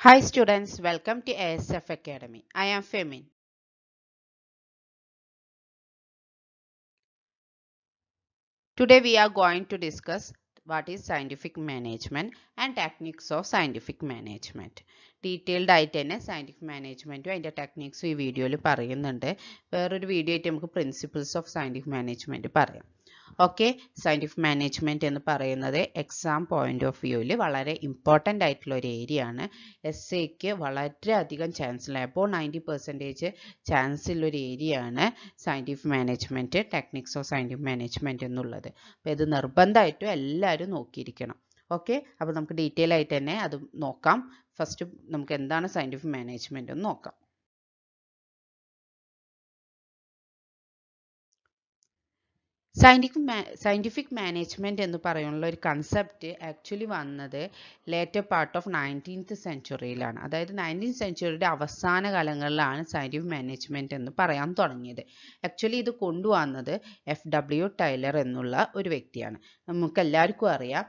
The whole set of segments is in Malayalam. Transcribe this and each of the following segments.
Hi students, welcome to ASF Academy. I am Femin. Today we are going to discuss what is scientific management and techniques of scientific management. തന്നെ സയന്റിഫിക് മാനേജ്മെന്റും അതിന്റെ ടെക്നിക്സും ഈ വീഡിയോയിൽ പറയുന്നുണ്ട് വേറൊരു വീഡിയോ ആയിട്ട് നമുക്ക് പ്രിൻസിപ്പിൾസ് ഓഫ് സയന്റിഫിക് മാനേജ്മെന്റ് പറയാം ഓക്കെ സയന്റിഫിക് മാനേജ്മെന്റ് എന്ന് പറയുന്നത് എക്സാം പോയിന്റ് ഓഫ് വ്യൂവിൽ വളരെ ഇമ്പോർട്ടന്റ് ആയിട്ടുള്ള ഒരു ഏരിയ ആണ്. എസ് എക്ക് വളരെയധികം ചാൻസ് ഉള്ള അപ്പോൾ നയന്റി പെർസെന്റേജ് ചാൻസ് ഉള്ളൊരു ഏരിയ ആണ് scientific management techniques of scientific management എന്നുള്ളത്. അപ്പോൾ ഇത് നിർബന്ധമായിട്ടും എല്ലാവരും നോക്കിയിരിക്കണം. ഓക്കെ അപ്പോൾ നമുക്ക് ഡീറ്റെയിൽ ആയിട്ട് തന്നെ അത് നോക്കാം. ഫസ്റ്റ് നമുക്ക് എന്താണ് സയന്റിഫിക് മാനേജ്മെന്റ് എന്ന് നോക്കാം. സയന്റിഫിക് മാ സയന്റിഫിക് മാനേജ്മെന്റ് എന്ന് പറയാനുള്ള ഒരു കൺസെപ്റ്റ് ആക്ച്വലി വന്നത് ലേറ്റർ പാർട്ട് ഓഫ് നയന്റീൻത്ത് സെഞ്ചുറിയിലാണ് അതായത് നയന്റീൻ സെഞ്ചുറിയുടെ അവസാന കാലങ്ങളിലാണ് സയന്റിഫിക് മാനേജ്മെന്റ് എന്ന് പറയാൻ തുടങ്ങിയത്. ആക്ച്വലി ഇത് കൊണ്ടുവന്നത് എഫ് ഡബ്ല്യു ടൈലർ എന്നുള്ള ഒരു വ്യക്തിയാണ്. നമുക്ക് എല്ലാവർക്കും അറിയാം.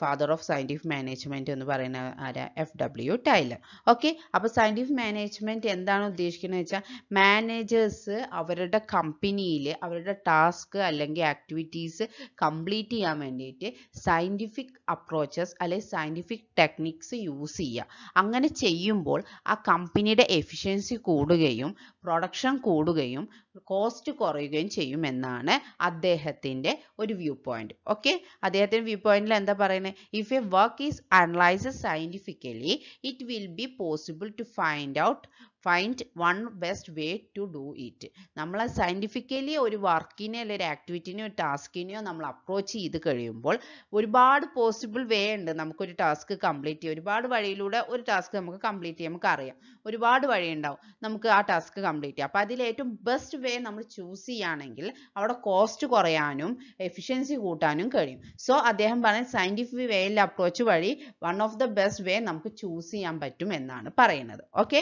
ഫാദർ ഓഫ് സയന്റിഫിക് മാനേജ്മെന്റ് എന്ന് പറയുന്ന ആരാ? എഫ് ഡബ്ല്യു ടൈലർ ഓക്കെ അപ്പോൾ സയന്റിഫിക് മാനേജ്മെന്റ് എന്താണ് ഉദ്ദേശിക്കുന്നത് വെച്ചാൽ മാനേജേഴ്സ് അവരുടെ കമ്പനിയിൽ അവരുടെ ടാസ്ക് അല്ലെങ്കിൽ ആക്ടിവിറ്റീസ് കംപ്ലീറ്റ് ചെയ്യാൻ വേണ്ടിയിട്ട് സയന്റിഫിക് അപ്രോച്ചസ് അല്ലെങ്കിൽ സയന്റിഫിക് ടെക്നിക്സ് യൂസ് ചെയ്യുക. അങ്ങനെ ചെയ്യുമ്പോൾ ആ കമ്പനിയുടെ എഫിഷ്യൻസി കൂടുകയും പ്രൊഡക്ഷൻ കൂടുകയും കോസ്റ്റ് കുറയുകയും ചെയ്യുമെന്നാണ് അദ്ദേഹത്തിന്റെ ഒരു വ്യൂ പോയിന്റ് ഓക്കെ അദ്ദേഹത്തിന്റെ വ്യൂ പോയിന്റിൽ എന്താ പറയുന്നത് if a work is analyse scientifically it will be possible to find out find one best way to do it നമ്മൾ സയന്റിഫിക്കലി ഒരു വർക്കിനെ അല്ലെങ്കിൽ ഒരു ആക്ടിവിറ്റിനെയോ ടാസ്കിനെയോ നമ്മൾ അപ്രോച്ച് ചെയ്ത് കഴിയുമ്പോൾ ഒരുപാട് പോസിബിൾ വേ ഉണ്ട് നമുക്കൊരു ടാസ്ക് കംപ്ലീറ്റ് ചെയ്യാം ഒരുപാട് വഴിയിലൂടെ ഒരു ടാസ്ക് നമുക്ക് കംപ്ലീറ്റ് ചെയ്യാം നമുക്കറിയാം ഒരുപാട് വഴി ഉണ്ടാവും നമുക്ക് ആ ടാസ്ക് കംപ്ലീറ്റ് ചെയ്യാം. അപ്പോൾ അതിൽ ഏറ്റവും ബെസ്റ്റ് വേ നമ്മൾ ചൂസ് ചെയ്യുകയാണെങ്കിൽ അവിടെ കോസ്റ്റ് കുറയാനും എഫിഷ്യൻസി കൂട്ടാനും കഴിയും. സോ അദ്ദേഹം പറഞ്ഞ സയന്റിഫിക് വേയിൽ അപ്രോച്ച് വഴി one of the best way നമുക്ക് ചൂസ് ചെയ്യാൻ പറ്റും എന്നാണ് പറയുന്നത്. ഓക്കെ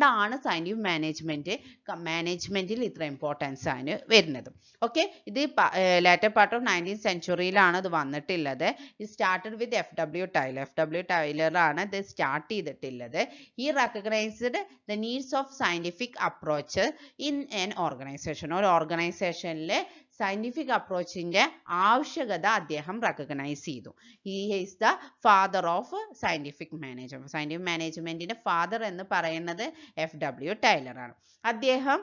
അതുകൊണ്ടാണ് സയന്റിഫിക് മാനേജ്മെന്റ് മാനേജ്മെന്റിൽ ഇത്ര ഇമ്പോർട്ടൻസ് ആണ് വരുന്നത്. ഓക്കെ ഇത് ലേറ്റർ പാർട്ട് ഓഫ് നയന്റീൻ സെഞ്ചുറിയിലാണ് ഇത് വന്നിട്ടുള്ളത്. ഇത് started with F W Taylor F W ടൈലറാണ് ഇത് സ്റ്റാർട്ട് ചെയ്തിട്ടുള്ളത്. ഈ recognised the needs of scientific approach in an organisation ഒരു ഓർഗനൈസേഷനിൽ സയന്റിഫിക് അപ്രോച്ചിന്റെ ആവശ്യകത അദ്ദേഹം റെക്കഗ്നൈസ് ചെയ്തു. He is the father of scientific management scientific മാനേജ്മെന്റിന്റെ ഫാദർ എന്ന് പറയുന്നത് എഫ് ഡബ്ല്യു ടൈലറാണ് അദ്ദേഹം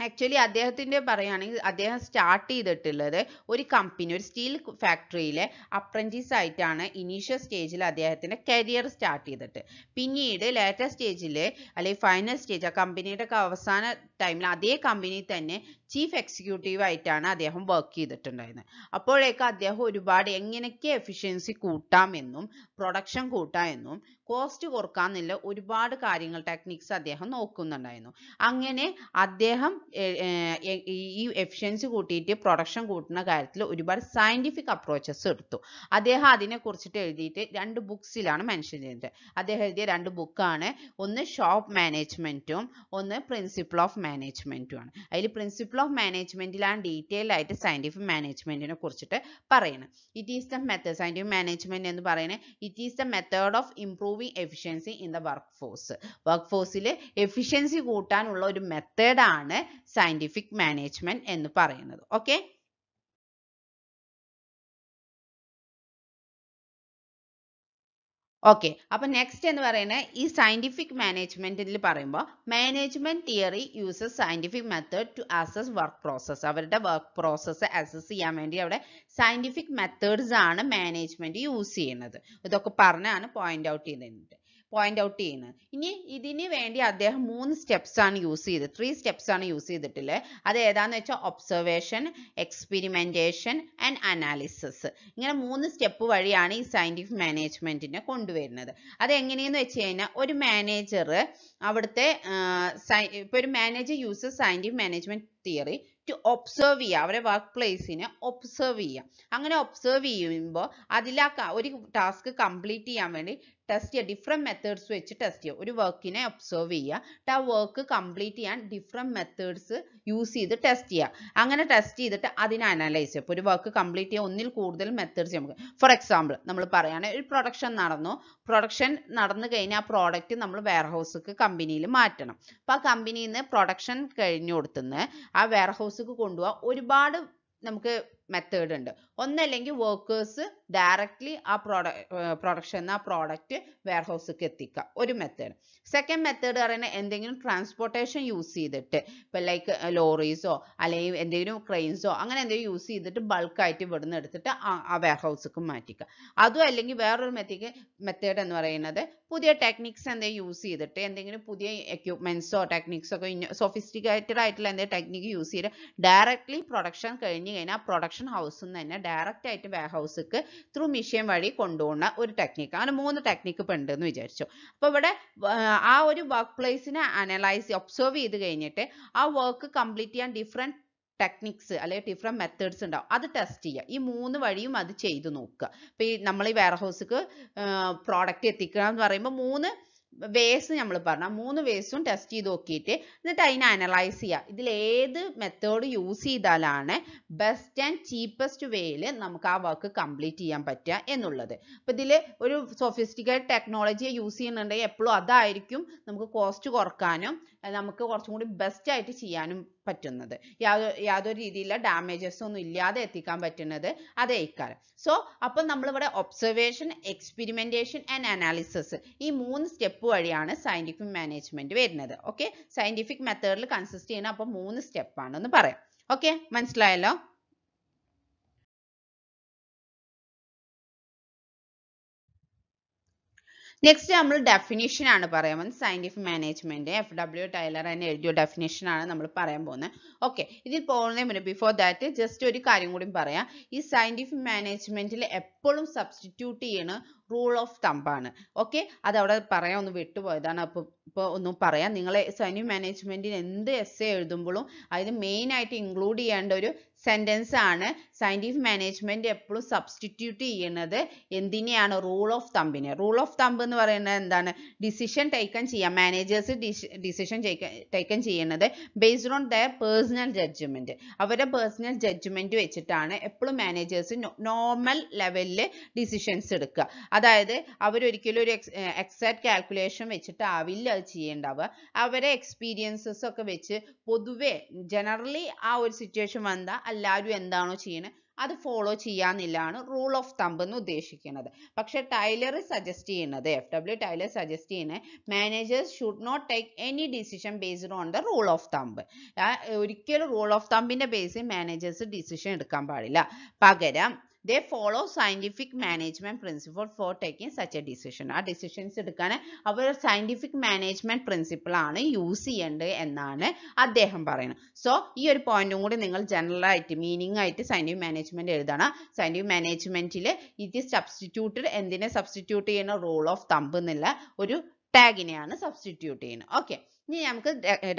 ആക്ച്വലി അദ്ദേഹത്തിന്റെ പറയുകയാണെങ്കിൽ അദ്ദേഹം സ്റ്റാർട്ട് ചെയ്തിട്ടുള്ളത് ഒരു കമ്പനി ഒരു സ്റ്റീൽ ഫാക്ടറിയിലെ അപ്രന്റീസ് ആയിട്ടാണ് ഇനീഷ്യൽ സ്റ്റേജിൽ അദ്ദേഹത്തിന്റെ കരിയർ സ്റ്റാർട്ട് ചെയ്തിട്ട്. പിന്നീട് ലേറ്റർ സ്റ്റേജിൽ അല്ലെങ്കിൽ ഫൈനൽ സ്റ്റേജ് ആ കമ്പനിയുടെ അവസാന ടൈമിൽ അതേ കമ്പനിയിൽ തന്നെ ചീഫ് എക്സിക്യൂട്ടീവ് ആയിട്ടാണ് അദ്ദേഹം വർക്ക് ചെയ്തിട്ടുണ്ടായിരുന്നത് അപ്പോഴേക്ക് അദ്ദേഹം ഒരുപാട് എങ്ങനെയൊക്കെ എഫിഷ്യൻസി കൂട്ടാമെന്നും പ്രൊഡക്ഷൻ കൂട്ടാമെന്നും കോസ്റ്റ് കുറക്കാമെന്നുള്ള ഒരുപാട് കാര്യങ്ങൾ ടെക്നിക്സ് അദ്ദേഹം നോക്കുന്നുണ്ടായിരുന്നു. അങ്ങനെ അദ്ദേഹം ഈ എഫിഷ്യൻസി കൂട്ടിയിട്ട് പ്രൊഡക്ഷൻ കൂട്ടുന്ന കാര്യത്തിൽ ഒരുപാട് സയന്റിഫിക് അപ്രോച്ചസ് എടുത്തു. അദ്ദേഹം അതിനെ കുറിച്ചിട്ട് എഴുതിയിട്ട് രണ്ട് ബുക്സിലാണ് മെൻഷൻ ചെയ്തത് അദ്ദേഹം എഴുതിയ രണ്ട് ബുക്കാണ് ഒന്ന് ഷോപ്പ് മാനേജ്മെന്റും ഒന്ന് പ്രിൻസിപ്പിൾ ഓഫ് മാനേജ്മെന്റും ആണ്. അതിൽ പ്രിൻസിപ്പിൾ ഓഫ് മാനേജ്മെന്റിലാണ് ഡീറ്റെയിൽ ആയിട്ട് സയന്റിഫിക് മാനേജ്മെന്റിനെ കുറിച്ചിട്ട് പറയുന്നത് it is the method scientific management എന്ന് പറയുന്നത് it is the method of improving efficiency in the work force work ഫോഴ്സിൽ efficiency കൂട്ടാനുള്ള ഒരു മെത്തേഡാണ് സയന്റിഫിക് മാനേജ്മെന്റ് എന്ന് പറയുന്നത്. ഓക്കെ ഓക്കെ അപ്പോൾ നെക്സ്റ്റ് എന്ന് പറയുന്നത് ഈ സയന്റിഫിക് മാനേജ്മെന്റിൽ പറയുമ്പോൾ management theory uses scientific method to assess work process അവരുടെ വർക്ക് പ്രോസസ്സ് അസസ് ചെയ്യാൻ വേണ്ടി അവിടെ സയന്റിഫിക് മെത്തേഡ്സ് ആണ് മാനേജ്മെന്റ് യൂസ് ചെയ്യുന്നത്. ഇതൊക്കെ പറഞ്ഞാണ് പോയിന്റ് ഔട്ട് ചെയ്തിട്ടുണ്ട് പോയിന്റ് ഔട്ട് ചെയ്യുന്നത്. ഇനി ഇതിന് വേണ്ടി അദ്ദേഹം മൂന്ന് സ്റ്റെപ്സ് ആണ് യൂസ് ചെയ്തത് ത്രീ സ്റ്റെപ്സ് ആണ് യൂസ് ചെയ്തിട്ടുള്ളത്. അത് ഏതാന്ന് വെച്ചാൽ ഒബ്സർവേഷൻ എക്സ്പെരിമെന്റേഷൻ ആൻഡ് അനാലിസിസ് ഇങ്ങനെ മൂന്ന് സ്റ്റെപ്പ് വഴിയാണ് ഈ സയന്റിഫിക് മാനേജ്മെന്റിനെ കൊണ്ടുവരുന്നത്. അത് എങ്ങനെയെന്ന് വെച്ച് കഴിഞ്ഞാൽ ഒരു മാനേജർ അവിടുത്തെ ഇപ്പൊ ഒരു manager use scientific management theory to observe ചെയ്യുക. അവരെ വർക്ക് പ്ലേസിനെ ഒബ്സേർവ് ചെയ്യുക. അങ്ങനെ ഒബ്സേർവ് ചെയ്യുമ്പോൾ അതിൽ ഒരു ടാസ്ക് കംപ്ലീറ്റ് ചെയ്യാൻ വേണ്ടി ടെസ്റ്റ് ചെയ്യുക ഡിഫറെന്റ് മെത്തേഡ്സ് വെച്ച് ടെസ്റ്റ് ചെയ്യുക ഒരു വർക്കിനെ ഒബ്സർവ് ചെയ്യുക എന്നിട്ട് ആ വർക്ക് കംപ്ലീറ്റ് ചെയ്യാൻ ഡിഫറെന്റ് മെത്തേഡ്സ് യൂസ് ചെയ്ത് ടെസ്റ്റ് ചെയ്യുക അങ്ങനെ ടെസ്റ്റ് ചെയ്തിട്ട് അതിനെ അനലൈസ് ചെയ്യുക ഒരു വർക്ക് കംപ്ലീറ്റ് ചെയ്യുക ഒന്നിൽ കൂടുതൽ മെത്തേഡ്സ് നമുക്ക്. ഫോർ എക്സാമ്പിൾ നമ്മൾ പറയുകയാണെങ്കിൽ ഒരു പ്രൊഡക്ഷൻ നടന്നു. പ്രൊഡക്ഷൻ നടന്നു കഴിഞ്ഞാൽ ആ പ്രോഡക്റ്റ് നമ്മൾ വെയർഹൗസിക്ക് കമ്പനിയിൽ മാറ്റണം. അപ്പോൾ ആ കമ്പനിയിൽ നിന്ന് പ്രൊഡക്ഷൻ കഴിഞ്ഞു കൊടുത്തുനിന്ന് ആ വെയർഹൗസിക്ക് കൊണ്ടുപോകാൻ ഒരുപാട് നമുക്ക് മെത്തേഡ് ഉണ്ട്. ഒന്നല്ലെങ്കിൽ വർക്കേഴ്സ് ഡയറക്റ്റ്ലി ആ പ്രോഡക്റ്റ് പ്രൊഡക്ഷൻ ആ പ്രോഡക്റ്റ് വെയർഹൗസിലേക്ക് എത്തിക്കുക. ഒരു മെത്തേഡ് സെക്കൻഡ് മെത്തേഡ് പറയുന്നത് എന്തെങ്കിലും ട്രാൻസ്പോർട്ടേഷൻ യൂസ് ചെയ്തിട്ട് ഇപ്പം ലൈക്ക് ലോറീസോ അല്ലെങ്കിൽ എന്തെങ്കിലും ക്രെയിൻസോ അങ്ങനെ എന്തെങ്കിലും യൂസ് ചെയ്തിട്ട് ബൾക്കായിട്ട് ഇവിടുന്ന് എടുത്തിട്ട് ആ വെയർഹൗസിലേക്ക് മാറ്റിക്കുക. അതും അല്ലെങ്കിൽ വേറൊരു മെത്തേക്ക് മെത്തേഡ് എന്ന് പറയുന്നത് പുതിയ ടെക്നിക്സ് എന്തെങ്കിലും യൂസ് ചെയ്തിട്ട് എന്തെങ്കിലും പുതിയ എക്യുപ്മെൻസോ ടെക്നിക്സോ ഒക്കെ സൊഫിസ്റ്റിക്കേറ്റഡ് ആയിട്ടുള്ള എന്തെങ്കിലും ടെക്നിക്ക് യൂസ് ചെയ്ത് ഡയറക്റ്റ്ലി പ്രൊഡക്ഷൻ കഴിഞ്ഞ് കഴിഞ്ഞാൽ പ്രൊഡക്ഷൻ ഹൗസിൽ നിന്ന് തന്നെ ഡയറക്റ്റ് ആയിട്ട് വെയർ ഹൗസിക്ക് ത്രൂ മിഷ്യൻ വഴി കൊണ്ടുപോകുന്ന ഒരു ടെക്നിക്ക് അങ്ങനെ മൂന്ന് ടെക്നിക്ക് ഇപ്പം ഉണ്ടെന്ന് വിചാരിച്ചു. അപ്പോൾ ഇവിടെ ആ ഒരു വർക്ക് പ്ലേസിനെ അനലൈസ് ഒബ്സർവ് ചെയ്ത് കഴിഞ്ഞിട്ട് ആ വർക്ക് കംപ്ലീറ്റ് ചെയ്യാൻ ഡിഫറെന്റ് ടെക്നിക്സ് അല്ലെങ്കിൽ ഡിഫറെന്റ് മെത്തേഡ്സ് ഉണ്ടാവും. അത് ടെസ്റ്റ് ചെയ്യുക. ഈ മൂന്ന് വഴിയും അത് ചെയ്ത് നോക്കുക. ഇപ്പോൾ ഈ നമ്മൾ ഈ വെയർ ഹൗസിക്ക് പ്രോഡക്റ്റ് എത്തിക്കുക എന്ന് പറയുമ്പോൾ മൂന്ന് വേസ് നമ്മൾ പറഞ്ഞ മൂന്ന് വേസും ടെസ്റ്റ് ചെയ്ത് നോക്കിയിട്ട് എന്നിട്ട് അതിനെ അനലൈസ് ചെയ്യുക ഇതിൽ ഏത് മെത്തേഡ് യൂസ് ചെയ്താലാണ് ബെസ്റ്റ് ആൻഡ് ചീപ്പസ്റ്റ് വേയിൽ നമുക്ക് ആ വർക്ക് കംപ്ലീറ്റ് ചെയ്യാൻ പറ്റുക എന്നുള്ളത്. അപ്പോൾ ഇതിൽ ഒരു സൊഫിസ്റ്റിക്കേറ്റഡ് ടെക്നോളജി യൂസ് ചെയ്യുന്നുണ്ടെങ്കിൽ എപ്പോഴും അതായിരിക്കും നമുക്ക് കോസ്റ്റ് കുറക്കാനും നമുക്ക് കുറച്ചും കൂടി ബെസ്റ്റ് ആയിട്ട് ചെയ്യാനും പറ്റുന്നത്. യാതൊരു രീതിയിലുള്ള ഡാമേജസ് ഒന്നും ഇല്ലാതെ എത്തിക്കാൻ പറ്റുന്നത് അതേക്കാരം സോ അപ്പം നമ്മളിവിടെ ഒബ്സർവേഷൻ എക്സ്പെരിമെന്റേഷൻ ആൻഡ് അനാലിസിസ് ഈ മൂന്ന് സ്റ്റെപ്പ് വഴിയാണ് സയന്റിഫിക് മാനേജ്മെന്റ് വരുന്നത്. ഓക്കെ സയന്റിഫിക് മെത്തേഡിൽ കൺസിസ്റ്റ് ചെയ്യുന്ന അപ്പം മൂന്ന് സ്റ്റെപ്പാണെന്ന് പറയാം. ഓക്കെ മനസ്സിലായല്ലോ? നെക്സ്റ്റ് നമ്മൾ ഡെഫിനിഷൻ ആണ് പറയാൻ പോകുന്നത്. Scientific management F W Taylor and എഴുതിയ ഡെഫിനിഷൻ ആണ് നമ്മൾ പറയാൻ പോകുന്നത്. ഓക്കെ ഇതിൽ പോകുന്നതിന് മുന്നേ ബിഫോർ ദാറ്റ് ജസ്റ്റ് ഒരു കാര്യം കൂടി പറയാം. ഈ സയന്റിഫിക് മാനേജ്മെന്റിൽ എപ്പോഴും സബ്സ്റ്റിറ്റ്യൂട്ട് ചെയ്യണ റൂൾ ഓഫ് തമ്പാണ് ഓക്കെ അത് അവിടെ പറയാൻ ഒന്ന് വിട്ടുപോയതാണ്. അപ്പോൾ ഇപ്പോൾ ഒന്നും പറയാം. നിങ്ങൾ സൈനിക് മാനേജ്മെന്റിന് എന്ത് എസ് എഴുതുമ്പോഴും അതിൽ മെയിൻ ആയിട്ട് ഇൻക്ലൂഡ് ചെയ്യേണ്ട ഒരു സെന്റൻസ് ആണ് സയന്റിഫിക് മാനേജ്മെന്റ് എപ്പോഴും സബ്സ്റ്റിറ്റ്യൂട്ട് ചെയ്യുന്നത് എന്തിനെയാണ്? റൂൾ ഓഫ് തമ്പിനെ റൂൾ ഓഫ് തമ്പ് എന്ന് പറയുന്നത് എന്താണ്? ഡിസിഷൻ ടേക്കൺ ചെയ്യാം. മാനേജേഴ്സ് ഡിസിഷൻ ടേക്കൺ ചെയ്യുന്നത് based on their personal judgement അവരുടെ പേഴ്സണൽ ജഡ്ജ്മെന്റ് വെച്ചിട്ടാണ് എപ്പോഴും മാനേജേഴ്സ് നോർമൽ ലെവലിൽ ഡിസിഷൻസ് എടുക്കുക. അതായത് അവരൊരിക്കലും ഒരു എക്സാക്ട് കാൽക്കുലേഷൻ വെച്ചിട്ട് ആവില്ല അത് ചെയ്യേണ്ടാവുക. അവരെ എക്സ്പീരിയൻസസ് ഒക്കെ വെച്ച് പൊതുവെ ജനറലി ആ ഒരു സിറ്റുവേഷൻ വന്നാൽ എല്ലാവരും എന്താണോ ചെയ്യണത് അത് ഫോളോ ചെയ്യാന്നില്ലാണ് റൂൾ ഓഫ് തമ്പ് എന്ന് ഉദ്ദേശിക്കുന്നത്. പക്ഷെ ടൈലർ സജസ്റ്റ് ചെയ്യുന്നത് എഫ് ഡബ്ല്യു ടൈലർ സജസ്റ്റ് ചെയ്യുന്നത് managers should not take any decision based on the rule of thumb ഒരിക്കലും റൂൾ ഓഫ് തമ്പിന്റെ ബേസിൽ മാനേജേഴ്സ് ഡിസിഷൻ എടുക്കാൻ പാടില്ല. പകരം they follow scientific management principle for taking such a decision ആ ഡിസിഷൻസ് എടുക്കാൻ അവർ scientific management principle ആണ് യൂസ് ചെയ്യേണ്ടത് എന്നാണ് അദ്ദേഹം പറയുന്നത്. സോ ഈ ഒരു പോയിന്റും കൂടി നിങ്ങൾ ജനറൽ ആയിട്ട് മീനിങ് ആയിട്ട് സയന്റിഫിക് മാനേജ്മെന്റ് എഴുതണം. സയന്റിഫിക് മാനേജ്മെന്റിൽ ഇത് സബ്സ്റ്റിറ്റ്യൂട്ടഡ് എന്തിനെ സബ്സ്റ്റിറ്റ്യൂട്ട് ചെയ്യുന്ന റൂൾ ഓഫ് തമ്പ് എന്നുള്ള ഒരു ടാഗിനെയാണ് സബ്സ്റ്റിറ്റ്യൂട്ട് ചെയ്യുന്നത്. ഓക്കെ ഇനി നമുക്ക്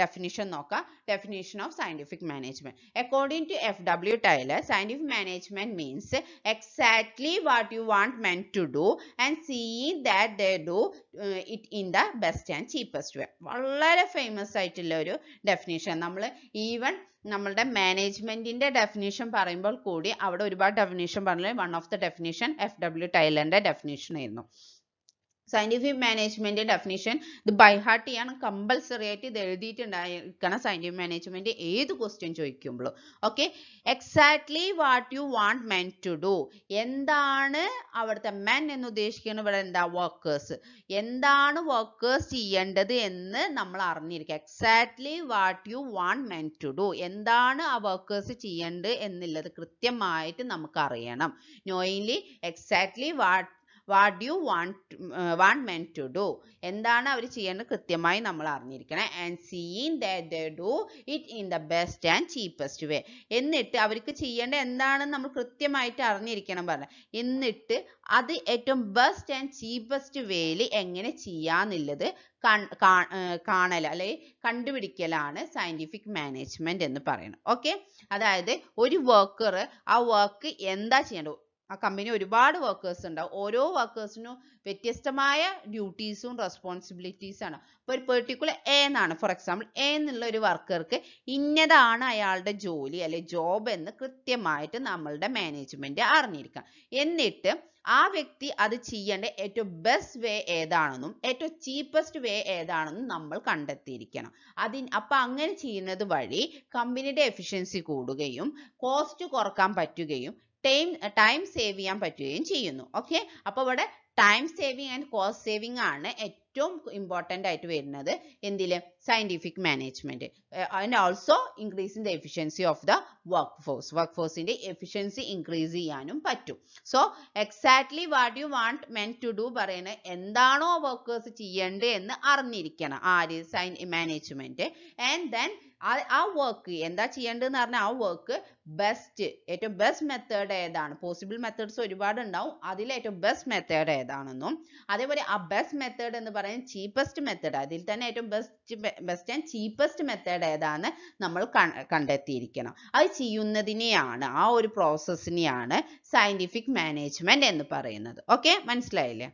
ഡെഫിനിഷൻ നോക്കാം. Definition of scientific management according to F W Taylor scientific management means exactly what you want men to do and see that they do it in the best and cheapest way വളരെ ഫേമസ് ആയിട്ടുള്ള ഒരു ഡെഫിനിഷൻ നമ്മൾ ഈവൻ നമ്മളുടെ മാനേജ്മെന്റിന്റെ ഡെഫിനിഷൻ പറയുമ്പോൾ കൂടി അവിടെ ഒരുപാട് ഡെഫിനിഷൻ പറഞ്ഞാൽ one of the definition F W ടൈലറിന്റെ definition ആയിരുന്നു. സയന്റിഫിക് മാനേജ്മെന്റ് ഡെഫിനിഷൻ ഇത് ബൈ ഹാർട്ട് ചെയ്യാണ് കമ്പൽസറി ആയിട്ട് ഇത് എഴുതിയിട്ടുണ്ടായിരിക്കണം സയന്റിഫിക് മാനേജ്മെന്റ് ഏത് question ചോദിക്കുമ്പോഴും. Okay exactly what you want men to do എന്താണ് അവിടുത്തെ മെൻ എന്ന് ഉദ്ദേശിക്കുന്നത്? ഇവിടെ എന്താ? വർക്കേഴ്സ് എന്താണ് വർക്കേഴ്സ് ചെയ്യേണ്ടത് എന്ന് നമ്മൾ അറിഞ്ഞിരിക്കുക. Exactly what you want men to do എന്താണ് ആ വർക്കേഴ്സ് ചെയ്യേണ്ടത് എന്നുള്ളത് കൃത്യമായിട്ട് നമുക്ക് അറിയണം. Knowing exactly what what you want want men to do എന്താണ് അവർ ചെയ്യേണ്ടത് കൃത്യമായി നമ്മൾ അറിഞ്ഞിരിക്കണം. And seeing they do it in the best and cheapest way എന്നിട്ട് അവർക്ക് ചെയ്യേണ്ട എന്താണെന്ന് നമ്മൾ കൃത്യമായിട്ട് അറിഞ്ഞിരിക്കണം പറഞ്ഞു. എന്നിട്ട് അത് ഏറ്റവും ബെസ്റ്റ് ആൻഡ് ചീപ്പസ്റ്റ് വേയിൽ എങ്ങനെ ചെയ്യാന്നുള്ളത് കാണൽ അല്ലെ കണ്ടുപിടിക്കലാണ് സയന്റിഫിക് മാനേജ്മെന്റ് എന്ന് പറയുന്നത്. ഓക്കെ അതായത് ഒരു വർക്കർ ആ വർക്ക് എന്താ ചെയ്യേണ്ടത്? ആ കമ്പനി ഒരുപാട് വർക്കേഴ്സ് ഉണ്ടാവും ഓരോ വർക്കേഴ്സിനും വ്യത്യസ്തമായ ഡ്യൂട്ടീസും റെസ്പോൺസിബിലിറ്റീസ് ആണ്. അപ്പോൾ ഒരു പെർട്ടിക്കുലർ എ എന്നാണ് ഫോർ എക്സാമ്പിൾ എ എന്നുള്ള ഒരു വർക്കർക്ക് ഇന്നതാണ് അയാളുടെ ജോലി അല്ലെ ജോബ് എന്ന് കൃത്യമായിട്ട് നമ്മളുടെ മാനേജ്മെന്റ് അറിഞ്ഞിരിക്കണം. എന്നിട്ട് ആ വ്യക്തി അത് ചെയ്യേണ്ട ഏറ്റവും ബെസ്റ്റ് വേ ഏതാണെന്നും ഏറ്റവും ചീപ്പസ്റ്റ് വേ ഏതാണെന്നും നമ്മൾ കണ്ടെത്തിയിരിക്കണം. അതിന് അപ്പം അങ്ങനെ ചെയ്യുന്നത് വഴി കമ്പനിയുടെ എഫിഷ്യൻസി കൂടുകയും കോസ്റ്റ് കുറയ്ക്കാൻ പറ്റുകയും ടൈം ടൈം സേവ് ചെയ്യാൻ പറ്റുകയും ചെയ്യുന്നു. ഓക്കെ അപ്പോൾ ഇവിടെ time saving and cost saving ആണ് ഏറ്റവും ഇമ്പോർട്ടന്റ് ആയിട്ട് വരുന്നത്. എന്തിൽ? Scientific management and also increasing the efficiency of the work force work ഫോഴ്സിന്റെ എഫിഷ്യൻസി ഇൻക്രീസ് ചെയ്യാനും പറ്റും. So exactly what you want men to do പറയുന്നത് എന്താണോ വർക്കേഴ്സ് ചെയ്യേണ്ടത് എന്ന് അറിഞ്ഞിരിക്കണം. ആര്? സൈൻ മാനേജ്മെന്റ് ആൻഡ് ദെൻ ആ വർക്ക് എന്താ ചെയ്യേണ്ടതെന്ന് പറഞ്ഞാൽ ആ വർക്ക് ബെസ്റ്റ് ഏറ്റവും ബെസ്റ്റ് മെത്തേഡ് ഏതാണ്? പോസിബിൾ മെത്തേഡ്സ് ഒരുപാട് ഉണ്ടാവും അതിൽ ഏറ്റവും ബെസ്റ്റ് മെത്തേഡ് ഏതാണെന്നും. അതേപോലെ ആ ബെസ്റ്റ് മെത്തേഡ് എന്ന് പറയുന്നത് ചീപ്പസ്റ്റ് മെത്തേഡ് അതിൽ തന്നെ ഏറ്റവും best best and cheapest method ഏതാണ്? നമ്മൾ കണ്ടെത്തിയിരിക്കണം. അത് ചെയ്യുന്നതിനെയാണ് ആ ഒരു പ്രോസസ്സിനെയാണ് സയന്റിഫിക് മാനേജ്മെന്റ് എന്ന് പറയുന്നത്. ഓക്കെ മനസ്സിലായില്ലേ?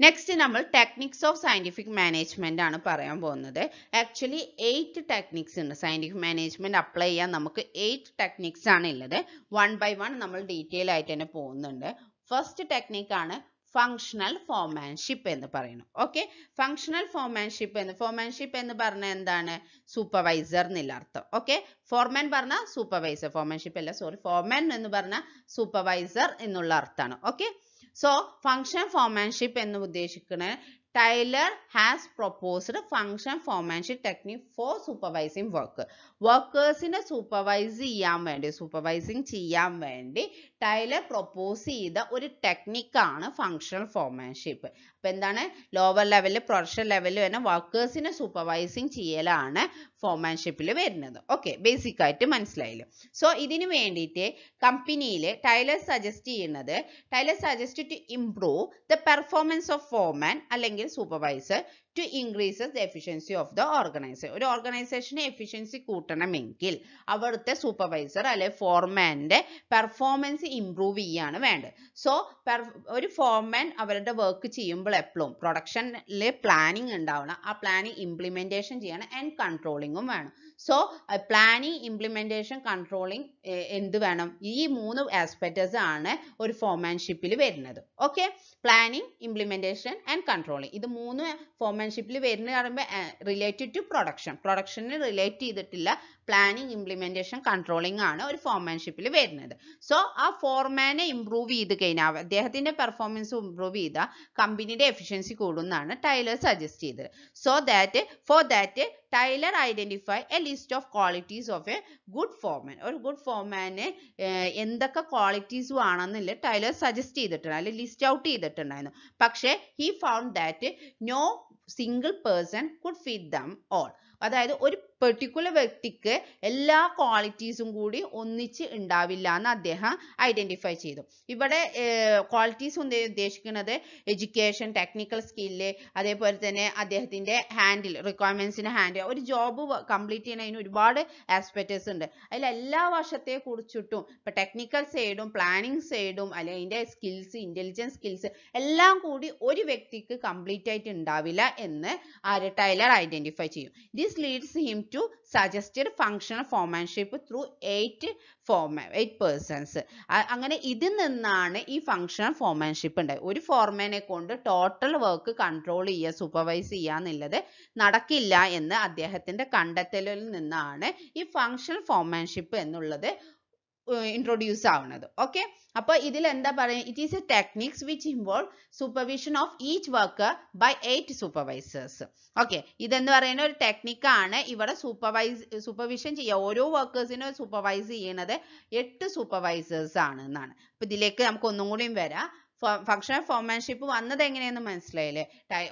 നെക്സ്റ്റ് നമ്മൾ ടെക്നിക്സ് ഓഫ് സയന്റിഫിക് മാനേജ്മെന്റ് ആണ് പറയാൻ പോകുന്നത്. ആക്ച്വലി എയ്റ്റ് ടെക്നിക്സ് ഉണ്ട്. സയന്റിഫിക് മാനേജ്മെന്റ് അപ്ലൈ ചെയ്യാൻ നമുക്ക് എയ്റ്റ് ടെക്നിക്സ് ആണ് ഉള്ളത്. വൺ ബൈ വൺ നമ്മൾ ഡീറ്റെയിൽ ആയിട്ട് തന്നെ പോകുന്നുണ്ട്. ഫസ്റ്റ് ടെക്നിക്ക് ആണ് ഫങ്ഷണൽ ഫോമാൻഷിപ്പ് എന്ന് പറയുന്നു ഓക്കെ ഫങ്ഷണൽ ഫോമാൻഷിപ്പ് എന്ന് ഫോമാൻഷിപ്പ് എന്ന് പറഞ്ഞാൽ എന്താണ്? സൂപ്പർവൈസർ എന്നുള്ള അർത്ഥം. ഓക്കെ ഫോർമാൻ പറഞ്ഞ സൂപ്പർവൈസർ ഫോമാൻഷിപ്പ് അല്ല സോറി ഫോർമാൻ എന്ന് പറഞ്ഞാൽ സൂപ്പർവൈസർ എന്നുള്ള അർത്ഥമാണ്. ഓക്കെ സോ ഫങ്ഷൻ ഫോമാൻഷിപ്പ് എന്ന് ഉദ്ദേശിക്കുന്നത് Taylor has proposed function foremanship technique for supervising work വർക്കേഴ്സിനെ supervise ചെയ്യാൻ വേണ്ടി സൂപ്പർവൈസിങ് ചെയ്യാൻ വേണ്ടി ടൈലർ പ്രൊപ്പോസ് ചെയ്ത ഒരു ടെക്നിക്കാണ് ഫങ്ഷണൽ ഫോമാൻഷിപ്പ് അപ്പൊ എന്താണ്? ലോവർ ലെവലിൽ പ്രൊഡക്ഷൻ ലെവലിൽ വരുന്ന വർക്കേഴ്സിനെ സൂപ്പർവൈസിങ് ചെയ്യലാണ് ഫോമാൻഷിപ്പിൽ വരുന്നത്. ഓക്കെ ബേസിക് ആയിട്ട് മനസ്സിലായില്ലോ? സോ ഇതിന് വേണ്ടിയിട്ട് കമ്പനിയിൽ ടൈലർ സജസ്റ്റ് ചെയ്യുന്നത് Taylor suggest to improve the performance of foreman അല്ലെങ്കിൽ supervisor to increases the efficiency of the organisation ഒരു ഓർഗനൈസേഷന് എഫിഷ്യൻസി കൂട്ടണമെങ്കിൽ അവിടുത്തെ സൂപ്പർവൈസർ അല്ലെ ഫോർമാന്റെ പെർഫോമൻസ് ഇംപ്രൂവ് ചെയ്യാണ് വേണ്ടത്. സോ ഒരു ഫോർമാൻ അവരുടെ വർക്ക് ചെയ്യുമ്പോൾ എപ്പോഴും പ്രൊഡക്ഷനിൽ പ്ലാനിങ് ഉണ്ടാവണം. ആ പ്ലാനിങ് ഇംപ്ലിമെന്റേഷൻ ചെയ്യണം ആൻഡ് കൺട്രോളിങ്ങും വേണം. സോ പ്ലാനിങ് ഇംപ്ലിമെന്റേഷൻ കൺട്രോളിങ് എന്ത് വേണം? ഈ മൂന്ന് ആസ്പെക്ടസ് ആണ് ഒരു ഫോമാൻഷിപ്പിൽ വരുന്നത്. Okay planning implementation and controlling ഇത് മൂന്ന് ഫോമാൻഷിപ്പിൽ വരുന്നത് പറയുമ്പോൾ റിലേറ്റഡ് ടു പ്രൊഡക്ഷൻ പ്രൊഡക്ഷന് റിലേറ്റ് ചെയ്തിട്ടില്ല. പ്ലാനിങ് ഇംപ്ലിമെന്റേഷൻ കൺട്രോളിംഗ് ആണ് ഒരു ഫോർമാൻഷിപ്പിൽ വരുന്നത്. സോ ആ ഫോർമാനെ ഇംപ്രൂവ് ചെയ്ത് കഴിഞ്ഞാൽ അദ്ദേഹത്തിന്റെ പെർഫോമൻസ് ഇംപ്രൂവ് ചെയ്താൽ കമ്പനിയുടെ എഫിഷ്യൻസി കൂടുന്നാണ് ടൈലർ സജസ്റ്റ് ചെയ്തത്. So that for that Taylor identify a list of qualities of a good foreman ഒരു ഗുഡ് ഫോർമാനെ എന്തൊക്കെ ക്വാളിറ്റീസ് ആണെന്നില്ല ടൈലർ സജസ്റ്റ് ചെയ്തിട്ടുണ്ട്. അല്ലെങ്കിൽ ലിസ്റ്റ് ഔട്ട് ചെയ്തിട്ടുണ്ടായിരുന്നു. പക്ഷേ he found that no single person could fit them all അതായത് ഒരു പെർട്ടിക്കുലർ വ്യക്തിക്ക് എല്ലാ ക്വാളിറ്റീസും കൂടി ഒന്നിച്ച് ഉണ്ടാവില്ല എന്ന് അദ്ദേഹം ഐഡന്റിഫൈ ചെയ്തു. ഇവിടെ ക്വാളിറ്റീസ് ഉദ്ദേശിക്കുന്നത് എഡ്യൂക്കേഷൻ ടെക്നിക്കൽ സ്കില്ല് അതേപോലെ തന്നെ അദ്ദേഹത്തിന്റെ ഹാൻഡിൽ റിക്വയർമെന്റ്സിന് ഹാൻഡിൽ ഒരു ജോബ് കംപ്ലീറ്റ് ചെയ്യുന്നതിന് ഒരുപാട് ആസ്പെക്ടസ് ഉണ്ട്. അതിൽ എല്ലാ വർഷത്തെ കുറിച്ചിട്ടും ഇപ്പൊ ടെക്നിക്കൽ സൈഡും പ്ലാനിങ് സൈഡും അല്ലെങ്കിൽ അതിന്റെ സ്കിൽസ് ഇന്റലിജൻസ് സ്കിൽസ് എല്ലാം കൂടി ഒരു വ്യക്തിക്ക് കംപ്ലീറ്റ് ആയിട്ട് ഉണ്ടാവില്ല എന്ന് ആര് ടൈലർ ഐഡന്റിഫൈ ചെയ്യും. This leads him to suggested functional foremanship through eight form eight persons അങ്ങനെ ഇതിൽ നിന്നാണ് ഈ ഫങ്ഷണൽ ഫോർമാൻഷിപ്പ് ഉണ്ടായത്. ഒരു ഫോർമാനെ കൊണ്ട് ടോട്ടൽ വർക്ക് കൺട്രോൾ ചെയ്യുക സൂപ്പർവൈസ് ചെയ്യുക എന്നുള്ളത് നടക്കില്ല എന്ന് അദ്ദേഹത്തിന്റെ കണ്ടെത്തലിൽ നിന്നാണ് ഈ ഫങ്ഷണൽ ഫോർമാൻഷിപ്പ് എന്നുള്ളത് ഇൻട്രൊഡ്യൂസ് ആവുന്നത് ഓക്കെ അപ്പൊ ഇതിൽ എന്താ പറയുക it is a techniques which involve supervision of each worker by eight supervisors okay ഇതെന്ന് പറയുന്ന? ഒരു ടെക്നിക്കാണ് ഇവിടെ സൂപ്പർവൈസ് സൂപ്പർവിഷൻ ചെയ്യുക ഓരോ വർക്കേഴ്സിനും സൂപ്പർവൈസ് ചെയ്യുന്നത് എട്ട് സൂപ്പർവൈസേഴ്സ് ആണ് എന്നാണ്. അപ്പൊ ഇതിലേക്ക് നമുക്ക് ഒന്നും കൂടിയും വരാം. ഫങ്ഷണൽ ഫോർമാൻഷിപ്പ് വന്നത് എങ്ങനെയെന്ന് മനസ്സിലായില്ലേ?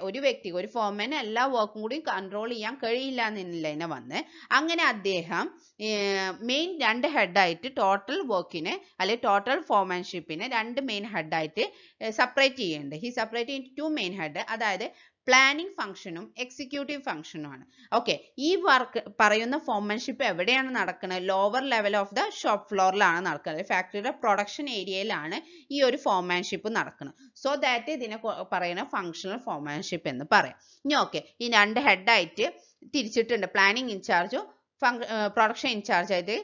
ഒരു വ്യക്തി ഒരു ഫോർമാന് എല്ലാ വർക്കും കൂടി കൺട്രോൾ ചെയ്യാൻ കഴിയില്ല എന്നില്ല വന്ന്. അങ്ങനെ അദ്ദേഹം മെയിൻ രണ്ട് ഹെഡായിട്ട് ടോട്ടൽ വർക്കിനെ അല്ലെ ടോട്ടൽ ഫോർമാൻഷിപ്പിനെ രണ്ട് മെയിൻ ഹെഡായിട്ട് സെപ്പറേറ്റ് ചെയ്യുന്നുണ്ട് he separate into main head അതായത് പ്ലാനിംഗ് ഫംഗ്ഷനും എക്സിക്യൂട്ടീവ് ഫംഗ്ഷനും ആണ്. ഓക്കെ ഈ വർക്ക് പറയുന്ന ഫോർമാൻഷിപ്പ് എവിടെയാണ് നടക്കുന്നത് lower level of the shop ഫ്ലോറിലാണ് നടക്കുന്നത് ഫാക്ടറിയുടെ പ്രൊഡക്ഷൻ ഏരിയയിലാണ് ഈ ഒരു ഫോർമാൻഷിപ്പ് നടക്കുന്നത് സോ ദാറ്റ് ഇതിനെ പറയുന്ന ഫങ്ഷണൽ ഫോർമാൻഷിപ്പ് എന്ന് പറയാം. ഇനി ഓക്കെ ഈ രണ്ട് ഹെഡായിട്ട് തിരിച്ചിട്ടുണ്ട്. പ്ലാനിങ് ഇൻചാർജും പ്രൊഡക്ഷൻ ഇൻചാർജ് ആയിട്ട്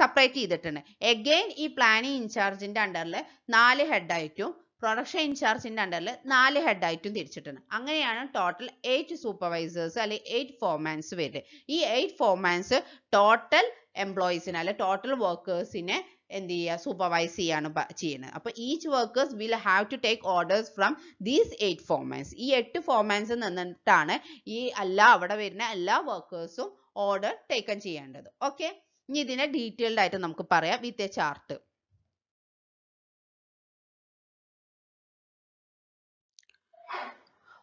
സെപ്പറേറ്റ് ചെയ്തിട്ടുണ്ട്. എഗെയിൻ ഈ പ്ലാനിങ് ഇൻചാർജിന്റെ അണ്ടറിൽ നാല് ഹെഡായിട്ടും പ്രൊഡക്ഷൻ ഇൻചാർജിന്റെ അണ്ടറിൽ നാല് ഹെഡായിട്ടും തിരിച്ചിട്ടുണ്ട്. അങ്ങനെയാണ് ടോട്ടൽ എയ്റ്റ് സൂപ്പർവൈസേഴ്സ് അല്ലെങ്കിൽ എയ്റ്റ് ഫോർമാൻസ് വരുന്നത് ഈ എയ്റ്റ് ഫോർമാൻസ് ടോട്ടൽ എംപ്ലോയീസിനെ അല്ലെ ടോട്ടൽ വർക്കേഴ്സിനെ എന്ത് ചെയ്യുക? സൂപ്പർവൈസ് ചെയ്യാണ് ചെയ്യുന്നത്. അപ്പോൾ each workers will have to take orders from these eight foremans ഈ എട്ട് ഫോർമാൻസ് നിന്നിട്ടാണ് ഈ എല്ലാ അവിടെ വരുന്ന എല്ലാ വർക്കേഴ്സും ഓർഡർ ടേക്കൺ ചെയ്യേണ്ടത്. ഓക്കെ ഇനി ഇതിനെ ഡീറ്റെയിൽഡ് ആയിട്ട് നമുക്ക് പറയാം with a chart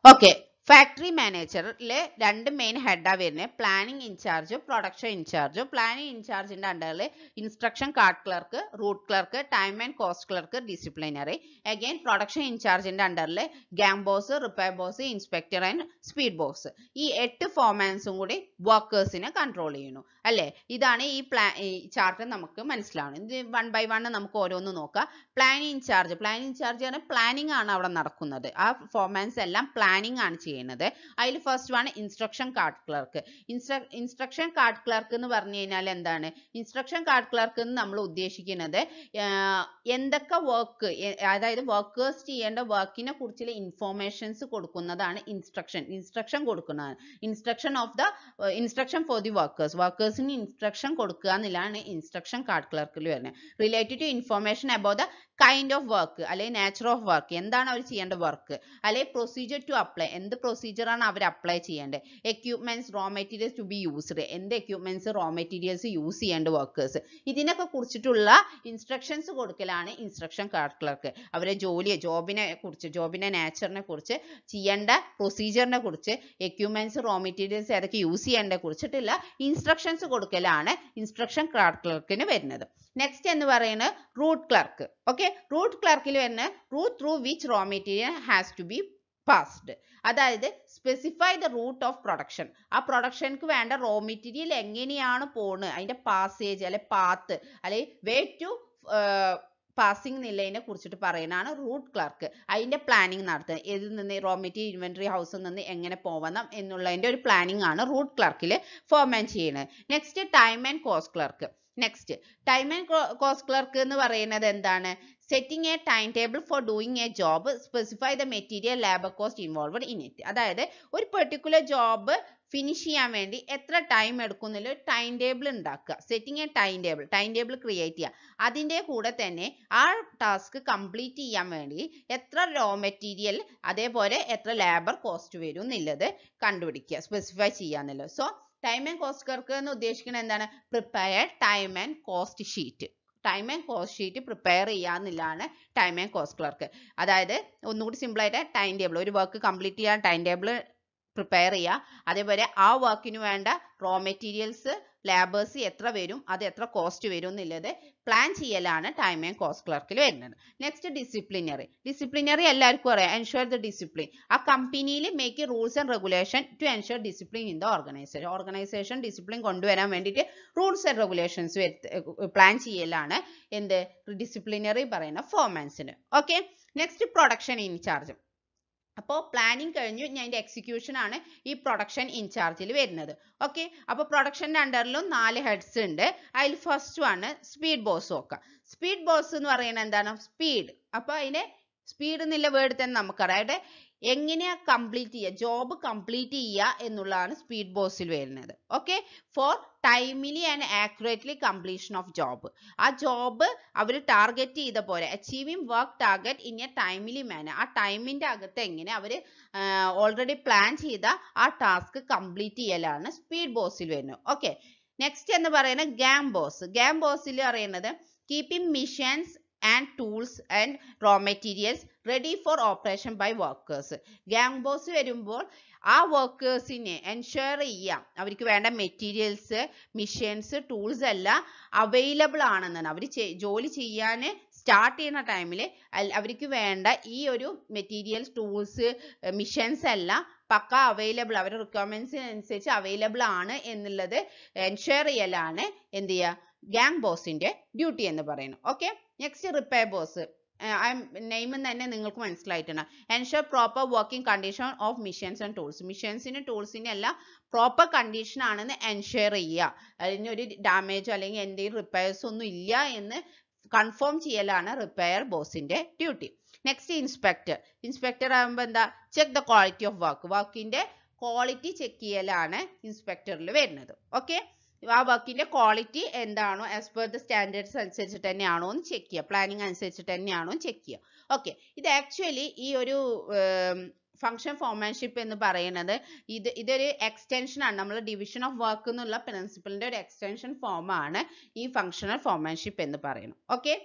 okay factory മാനേജറിലെ രണ്ട് മെയിൻ ഹെഡാ വരുന്നത് പ്ലാനിംഗ് ഇൻചാർജും പ്രൊഡക്ഷൻ ഇൻചാർജും പ്ലാനിംഗ് ഇൻചാർജിന്റെ അണ്ടറിൽ instruction card clerk route clerk time and cost clerk disciplinary again production ഇൻചാർജിന്റെ അണ്ടറിൽ gang boss repair boss inspector and speed boss ഈ എട്ട് ഫോർമാൻസും കൂടി വർക്കേഴ്സിനെ കൺട്രോൾ ചെയ്യുന്നു. അല്ലേ? ഇതാണ് ഈ പ്ലാ ചാർട്ട് നമുക്ക് മനസ്സിലാവണം ഇത് വൺ ബൈ വൺ നമുക്ക് ഓരോന്ന് നോക്കാം. Planning in charge planning charge പറഞ്ഞാൽ പ്ലാനിങ് ആണ് അവിടെ നടക്കുന്നത്. ആ ഫോർമാൻസ് എല്ലാം പ്ലാനിങ് ആണ് ചെയ്യുന്നത്. അതിൽ first one instruction card clerk instruction card clerk എന്ന് പറഞ്ഞു കഴിഞ്ഞാൽ എന്താണ്? ഇൻസ്ട്രക്ഷൻ കാർഡ് ക്ലർക്ക് എന്ന് നമ്മൾ ഉദ്ദേശിക്കുന്നത് എന്തൊക്കെ വർക്ക് അതായത് വർക്കേഴ്സ് ചെയ്യേണ്ട വർക്കിനെ കുറിച്ചുള്ള ഇൻഫോർമേഷൻസ് കൊടുക്കുന്നതാണ് ഇൻസ്ട്രക്ഷൻ ഇൻസ്ട്രക്ഷൻ കൊടുക്കുന്നതാണ്. Instruction of the instruction for the workers workers വർക്കേഴ്സിന് instruction കൊടുക്കുക എന്നുള്ളതാണ് ഇൻസ്ട്രക്ഷൻ കാർഡ് ക്ലർക്കിൽ വരുന്നത്. Related to information about the kind of work അല്ലെങ്കിൽ നേച്ചർ ഓഫ് വർക്ക് എന്താണ് അവർ ചെയ്യേണ്ട വർക്ക് അല്ലെങ്കിൽ പ്രൊസീജിയർ ടു അപ്ലൈ എന്ത് ആണ് അവർ അപ്ലൈ ചെയ്യേണ്ടത്? Equipments raw materials to be used എന്ത് എക്യുപ്മെന്റ്സ് റോ മെറ്റീരിയൽസ് യൂസ് ചെയ്യേണ്ട വർക്കേഴ്സ് ഇതിനൊക്കെ കുറിച്ചിട്ടുള്ള ഇൻസ്ട്രക്ഷൻസ് കൊടുക്കലാണ് ഇൻസ്ട്രക്ഷൻ കാർഡ് ക്ലർക്ക് അവരെ ജോലിയെ ജോബിനെ കുറിച്ച് ജോബിന്റെ നേച്ചറിനെ കുറിച്ച് ചെയ്യേണ്ട പ്രൊസീജിയറിനെ കുറിച്ച് എക്യുപ്മെന്റ്സ് റോ മെറ്റീരിയൽസ് ഏതൊക്കെ യൂസ് ചെയ്യേണ്ടത് കുറിച്ചിട്ടുള്ള ഇൻസ്ട്രക്ഷൻസ് കൊടുക്കലാണ് ഇൻസ്ട്രക്ഷൻ കാർഡ് ക്ലർക്കിന് വരുന്നത്. നെക്സ്റ്റ് എന്ന് പറയുന്നത് റൂട്ട് ക്ലർക്ക് ഓക്കെ റൂട്ട് ക്ലർക്കിൽ വരുന്ന route through which raw material has to be passed അതായത് specify the route of production ആ പ്രൊഡക്ഷൻക്ക് വേണ്ട റോ മെറ്റീരിയൽ എങ്ങനെയാണ് പോണ്? അതിന്റെ പാസേജ് അല്ലെ പാത്ത് അല്ലെ വേ ടു പാസിംഗ് നിലയിനെ കുറിച്ചിട്ട് പറയുന്നതാണ് റൂട്ട് ക്ലർക്ക് അതിന്റെ പ്ലാനിങ് നടത്തുന്നത്. ഇതിൽ നിന്ന് റോ മെറ്റീരിയൽ ഇൻവെന്ററി ഹൗസിൽ നിന്ന് എങ്ങനെ പോവണം എന്നുള്ളതിന്റെ ഒരു പ്ലാനിങ് ആണ് റൂട്ട് ക്ലർക്കിൽ ഫോർമാൻ ചെയ്യുന്നത് next time and cost clerk next time and cost clerk എന്ന് പറയുന്നത് എന്താണ്? Setting a time table for doing a job specify the material labour cost involved in it അതായത് ഒരു പെർട്ടിക്കുലർ ജോബ് ഫിനിഷ് ചെയ്യാൻ വേണ്ടി എത്ര ടൈം എടുക്കുന്നില്ല ഒരു ടൈം ടേബിൾ ഉണ്ടാക്കുക. Setting a time table time table create ചെയ്യുക. അതിന്റെ കൂടെ തന്നെ ആ ടാസ്ക് കംപ്ലീറ്റ് ചെയ്യാൻ വേണ്ടി എത്ര റോ മെറ്റീരിയൽ അതേപോലെ എത്ര ലേബർ കോസ്റ്റ് വരും എന്നുള്ളത് കണ്ടുപിടിക്കുക. സ്പെസിഫൈ ചെയ്യുക so time and cost clerk എന്ന് ഉദ്ദേശിക്കുന്നത് എന്താണ്? Prepare time and cost sheet time and cost sheet prepare ചെയ്യാന്നില്ലാണ് time and cost clerk അതായത് ഒന്നുകൂടി സിമ്പിൾ ആയിട്ട് ടൈം ടേബിൾ ഒരു വർക്ക് കംപ്ലീറ്റ് ചെയ്യാൻ ടൈം ടേബിൾ പ്രിപ്പയർ ചെയ്യുക. അതേപോലെ ആ വർക്കിന് വേണ്ട റോ മെറ്റീരിയൽസ് ലേബേഴ്സ് എത്ര വരും അത് എത്ര കോസ്റ്റ് വരും എന്നുള്ളത് പ്ലാൻ ചെയ്യലാണ് ടൈം ആൻഡ് കോസ്റ്റ് ക്ലർക്കിൽ വരുന്നത്. നെക്സ്റ്റ് ഡിസിപ്ലിനറി ഡിസിപ്ലിനറി എല്ലാവർക്കും അറിയാം. എൻഷുർ ദ ഡിസിപ്ലിൻ ആ കമ്പനിയിൽ make rules and regulation to ensure discipline in the organisation organisation discipline കൊണ്ടുവരാൻ വേണ്ടിയിട്ട് റൂൾസ് ആൻഡ് റെഗുലേഷൻസ് പ്ലാൻ ചെയ്യലാണ് എന്ത്? ഡിസിപ്ലിനറി പറയുന്ന ഫോമാൻസിന് okay next production in charge അപ്പോൾ പ്ലാനിങ് കഴിഞ്ഞു ഞാൻ അതിന്റെ എക്സിക്യൂഷൻ ആണ് ഈ പ്രൊഡക്ഷൻ ഇൻചാർജിൽ വരുന്നത്. ഓക്കെ അപ്പോൾ പ്രൊഡക്ഷന്റെ അണ്ടറിലും നാല് ഹെഡ്സ് ഉണ്ട്. അതിൽ ഫസ്റ്റ് ആണ് സ്പീഡ് ബോസ് നോക്കാം. സ്പീഡ് ബോസ് എന്ന് പറയുന്നത് എന്താണ്? സ്പീഡ് അപ്പോൾ അതിനെ സ്പീഡ് എന്നുള്ള വേർഡ് തന്നെ നമുക്കറിയാം. അവിടെ എങ്ങനെയാ കംപ്ലീറ്റ് ചെയ്യുക? ജോബ് കംപ്ലീറ്റ് ചെയ്യുക എന്നുള്ളതാണ് സ്പീഡ് ബോസിൽ വരുന്നത്. Okay for timely and accurately completion of job ആ ജോബ് അവർ ടാർഗറ്റ് ചെയ്ത പോലെ achieving work target in a timely manner ആ ടൈമിന്റെ അകത്ത് എങ്ങനെ അവർ ഓൾറെഡി പ്ലാൻ ചെയ്ത ആ ടാസ്ക് കംപ്ലീറ്റ് ചെയ്യലാണ് സ്പീഡ് ബോസിൽ വരുന്നത്. ഓക്കെ നെക്സ്റ്റ് എന്ന് പറയുന്നത് ഗ്യാം ബോസ് ഗ്യാം ബോസിൽ പറയുന്നത് keeping machines and tools and raw materials ready for operation by workers. Gang boss വരുമ്പോൾ ആ വർക്കേഴ്സിനെ എൻഷുർ ചെയ്യാം അവർക്ക് വേണ്ട മെറ്റീരിയൽസ് മിഷൻസ് ടൂൾസ് എല്ലാം അവൈലബിൾ ആണെന്നാണ്. അവർ ജോലി ചെയ്യാൻ സ്റ്റാർട്ട് ചെയ്യുന്ന ടൈമിൽ അവർക്ക് വേണ്ട ഈ ഒരു മെറ്റീരിയൽസ് ടൂൾസ് മിഷൻസ് എല്ലാം പക്ക അവൈലബിൾ അവരുടെ റിക്വയർമെന്റ്സിനനുസരിച്ച് അവൈലബിൾ ആണ് എന്നുള്ളത് എൻഷുർ ചെയ്യലാണ് എന്ത് ചെയ്യുക? ഗ്യാങ് ബോസിന്റെ ഡ്യൂട്ടി എന്ന് പറയുന്നത്. ഓക്കെ നെക്സ്റ്റ് റിപ്പയർ ബോസ് നെയിമിൽ തന്നെ നിങ്ങൾക്ക് മനസ്സിലായിട്ടുണ്ട്. Ensure proper working condition of machines and tools മിഷൻസിനും ടൂൾസിനും എല്ലാം പ്രോപ്പർ കണ്ടീഷൻ ആണെന്ന് എൻഷുർ ചെയ്യുക. ഒരു ഡാമേജോ അല്ലെങ്കിൽ എന്തെങ്കിലും റിപ്പയർസ് ഒന്നും ഇല്ല എന്ന് കൺഫേം ചെയ്യലാണ് റിപ്പയർ ബോസിന്റെ ഡ്യൂട്ടി നെക്സ്റ്റ് ഇൻസ്പെക്ടർ ഇൻസ്പെക്ടർ ആകുമ്പോൾ എന്താ? Check the quality of work വർക്കിന്റെ ക്വാളിറ്റി ചെക്ക് ചെയ്യലാണ് ഇൻസ്പെക്ടറിൽ വരുന്നത്. ഓക്കെ ആ വർക്കിന്റെ ക്വാളിറ്റി എന്താണോ ആസ് പെർ ദ സ്റ്റാൻഡേർഡ്സ് അനുസരിച്ചിട്ട് തന്നെയാണോ എന്ന് ചെക്ക് ചെയ്യുക. പ്ലാനിങ് അനുസരിച്ചിട്ട് തന്നെയാണോ ചെക്ക് ചെയ്യുക. ഓക്കെ ഇത് ആക്ച്വലി ഈ ഒരു ഫംഗ്ഷൻ ഫോർമാൻഷിപ്പ് എന്ന് പറയുന്നത് ഇത് ഇതൊരു എക്സ്റ്റൻഷൻ ആണ്. നമ്മൾ ഡിവിഷൻ ഓഫ് വർക്ക് എന്നുള്ള പ്രിൻസിപ്പിളിന്റെ ഒരു എക്സ്റ്റൻഷൻ ഫോം ആണ് ഈ ഫംഗ്ഷണൽ ഫോർമാൻഷിപ്പ് എന്ന് പറയുന്നത്. Okay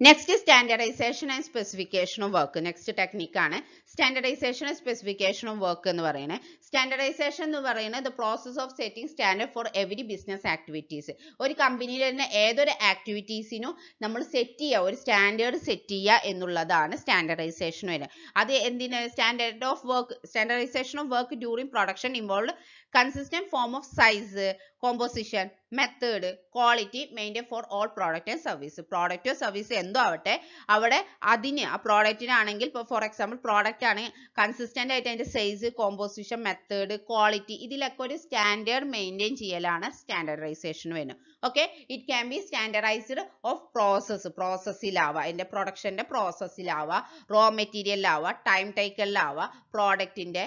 next standardisation and specification of work next ടെക്നിക്കാണ് standardisation and specification of work എന്ന് പറയുന്നത്. സ്റ്റാൻഡർഡൈസേഷൻ എന്ന് പറയുന്നത് the process of setting standard for every business activities ഒരു കമ്പനിയിൽ തന്നെ ഏതൊരു ആക്ടിവിറ്റീസിനും നമ്മൾ സെറ്റ് ചെയ്യുക ഒരു സ്റ്റാൻഡേർഡ് സെറ്റ് ചെയ്യുക എന്നുള്ളതാണ് സ്റ്റാൻഡർഡൈസേഷൻ വരുന്നത്. അത് എന്തിനാണ് standard of work standardization of work during production involve consistent form of size composition method quality maintain for all product and service പ്രോഡക്റ്റോ service എന്തോ ആവട്ടെ അവിടെ അതിന് ആ പ്രോഡക്റ്റിനാണെങ്കിൽ ഇപ്പോൾ ഫോർ എക്സാമ്പിൾ പ്രോഡക്റ്റ് ആണ് കൺസിസ്റ്റന്റ് ആയിട്ട് അതിന്റെ സൈസ് കോമ്പോസിഷൻ മെത്തേഡ് ക്വാളിറ്റി ഇതിലൊക്കെ ഒരു സ്റ്റാൻഡേർഡ് മെയിന്റെയിൻ ചെയ്യലാണ് സ്റ്റാൻഡേർഡൈസേഷൻ വരുന്നത്. Okay it can be standardised of process പ്രോസസ്സിലാവാം എന്റെ പ്രൊഡക്ഷന്റെ പ്രോസസ്സിലാവാം റോ മെറ്റീരിയലിലാവാം ടൈം ടേക്കലിലാവാം പ്രോഡക്റ്റിന്റെ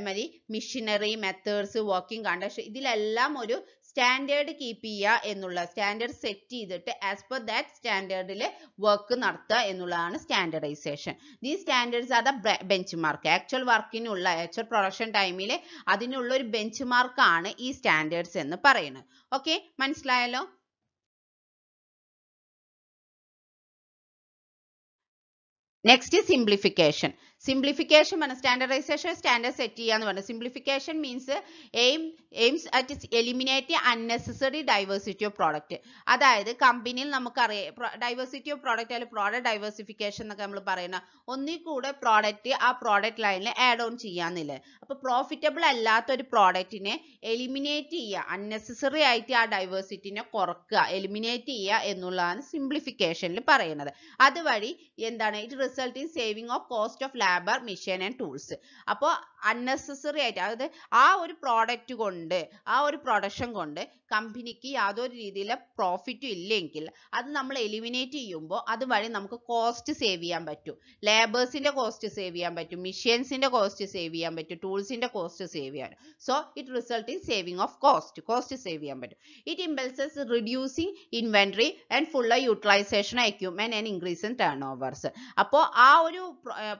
മാതിരി മിഷനറി മെത്തേഡ്സ് വർക്കിംഗ് കണ്ടീഷൻ ഇതിലെല്ലാം ഒരു സ്റ്റാൻഡേർഡ് കീപ്പ് ചെയ്യുക എന്നുള്ള സ്റ്റാൻഡേർഡ് സെറ്റ് ചെയ്തിട്ട് ആസ് പെർ ദാറ്റ് സ്റ്റാൻഡേർഡിൽ വർക്ക് നടത്തുക എന്നുള്ളതാണ് standardisation the standards are the benchmark actual വർക്കിനുള്ള actual production ടൈമിൽ അതിനുള്ള ഒരു ബെഞ്ച് മാർക്കാണ് ഈ സ്റ്റാൻഡേർഡ്സ് എന്ന് പറയുന്നത്. ഓക്കെ മനസ്സിലായല്ലോ? നെക്സ്റ്റ് സിംപ്ലിഫിക്കേഷൻ സിംപ്ലിഫിക്കേഷൻ പറഞ്ഞു സ്റ്റാൻഡർഡൈസേഷൻ സ്റ്റാൻഡേർഡ് സെറ്റ് ചെയ്യാന്ന് പറഞ്ഞു. Simplification means aim aims at eliminate unnecessary diversity of product അതായത് കമ്പനിയിൽ നമുക്കറിയാം ഡൈവേഴ്സിറ്റി ഓഫ് പ്രോഡക്റ്റ് അല്ലെങ്കിൽ പ്രോഡക്റ്റ് ഡൈവേഴ്സിഫിക്കേഷൻ എന്നൊക്കെ നമ്മൾ പറയുന്ന. ഒന്നിൽ കൂടെ പ്രോഡക്റ്റ് ആ പ്രോഡക്റ്റ് ലൈനിൽ ആഡ് ഓൺ ചെയ്യാന്നില്ലേ. അപ്പൊ പ്രോഫിറ്റബിൾ അല്ലാത്ത ഒരു പ്രോഡക്റ്റിനെ എലിമിനേറ്റ് ചെയ്യുക. അൺനെസസറി ആയിട്ട് ആ ഡൈവേഴ്സിറ്റിനെ കുറക്കുക. എലിമിനേറ്റ് ചെയ്യുക എന്നുള്ളതാണ് സിംപ്ലിഫിക്കേഷനിൽ പറയുന്നത്. അതുവഴി എന്താണ്? It result in saving of cost of labour machine and tools അപ്പോൾ അൺനെസസറി ആയിട്ട് അതായത് ആ ഒരു പ്രോഡക്റ്റ് കൊണ്ട് ആ ഒരു പ്രൊഡക്ഷൻ കൊണ്ട് കമ്പനിക്ക് യാതൊരു രീതിയിലെ പ്രോഫിറ്റും ഇല്ലെങ്കിൽ അത് നമ്മൾ എലിമിനേറ്റ് ചെയ്യുമ്പോൾ അതുവഴി നമുക്ക് കോസ്റ്റ് സേവ് ചെയ്യാൻ പറ്റും. ലേബേഴ്സിന്റെ കോസ്റ്റ് സേവ് ചെയ്യാൻ പറ്റും. മിഷ്യൻസിന്റെ കോസ്റ്റ് സേവ് ചെയ്യാൻ പറ്റും. ടൂൾസിന്റെ കോസ്റ്റ് സേവ് ചെയ്യാൻ so it result in saving of cost cost save ചെയ്യാൻ പറ്റും. It impulses reducing inventory and full utilisation equipment and increase in turnovers അപ്പോൾ ആ ഒരു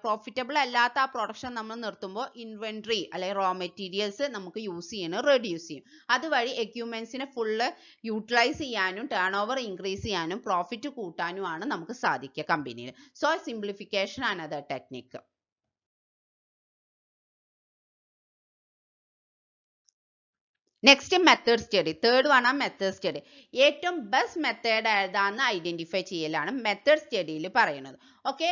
പ്രോഫിറ്റബിൾ അല്ലാത്ത ആ പ്രൊഡക്ഷൻ നമ്മൾ നിർത്തുമ്പോൾ ഇൻവെന്ററി അല്ലെ റോ മെറ്റീരിയൽസ് നമുക്ക് യൂസ് ചെയ്യണം റെഡ്യൂസ് ചെയ്യും അതുവഴി എക്യുപ്മെന്റ്സിനെ ഫുള്ള് യൂട്ടിലൈസ് ചെയ്യാനും ടേൺ ഓവർ ഇൻക്രീസ് ചെയ്യാനും പ്രോഫിറ്റ് കൂട്ടാനുമാണ് നമുക്ക് സാധിക്കുക കമ്പനിയിൽ സോ സിംപ്ലിഫിക്കേഷൻ അത് technique next method study third one ആ മെത്തേഡ് സ്റ്റഡി ഏറ്റവും ബെസ്റ്റ് മെത്തേഡ് ഏതാണെന്ന് ഐഡന്റിഫൈ ചെയ്യലാണ് മെത്തേഡ് സ്റ്റഡിയിൽ പറയുന്നത്. Okay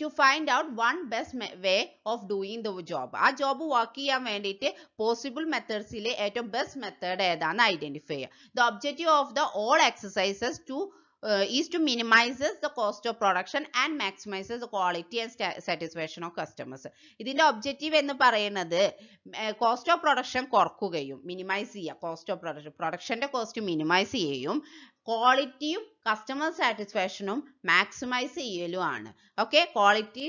to find out one best way of doing the job ആ ജോബ് വർക്ക് ചെയ്യാൻ വേണ്ടിയിട്ട് പോസിബിൾ മെത്തേഡ്സിലെ ഏറ്റവും ബെസ്റ്റ് മെത്തേഡ് ഏതാണെന്ന് ഐഡന്റിഫൈ ചെയ്യുക the objective of the all exercises to uh, is to minimizes the cost of production and maximizes the quality and satisfaction of customers. ഇതിന്റെ ഒബ്ജക്റ്റീവ് എന്ന് പറയുന്നത് കോസ്റ്റ് ഓഫ് പ്രൊഡക്ഷൻ കുറക്കുകയും മിനിമൈസ് ചെയ്യുക. കോസ്റ്റ് ഓഫ് പ്രൊഡക്ഷൻ പ്രൊഡക്ഷന്റെ കോസ്റ്റ് മിനിമൈസ് ചെയ്യുകയും ക്വാളിറ്റിയും കസ്റ്റമർ സാറ്റിസ്ഫാക്ഷനും മാക്സിമൈസ് ചെയ്യലുമാണ് ഓക്കെ ക്വാളിറ്റി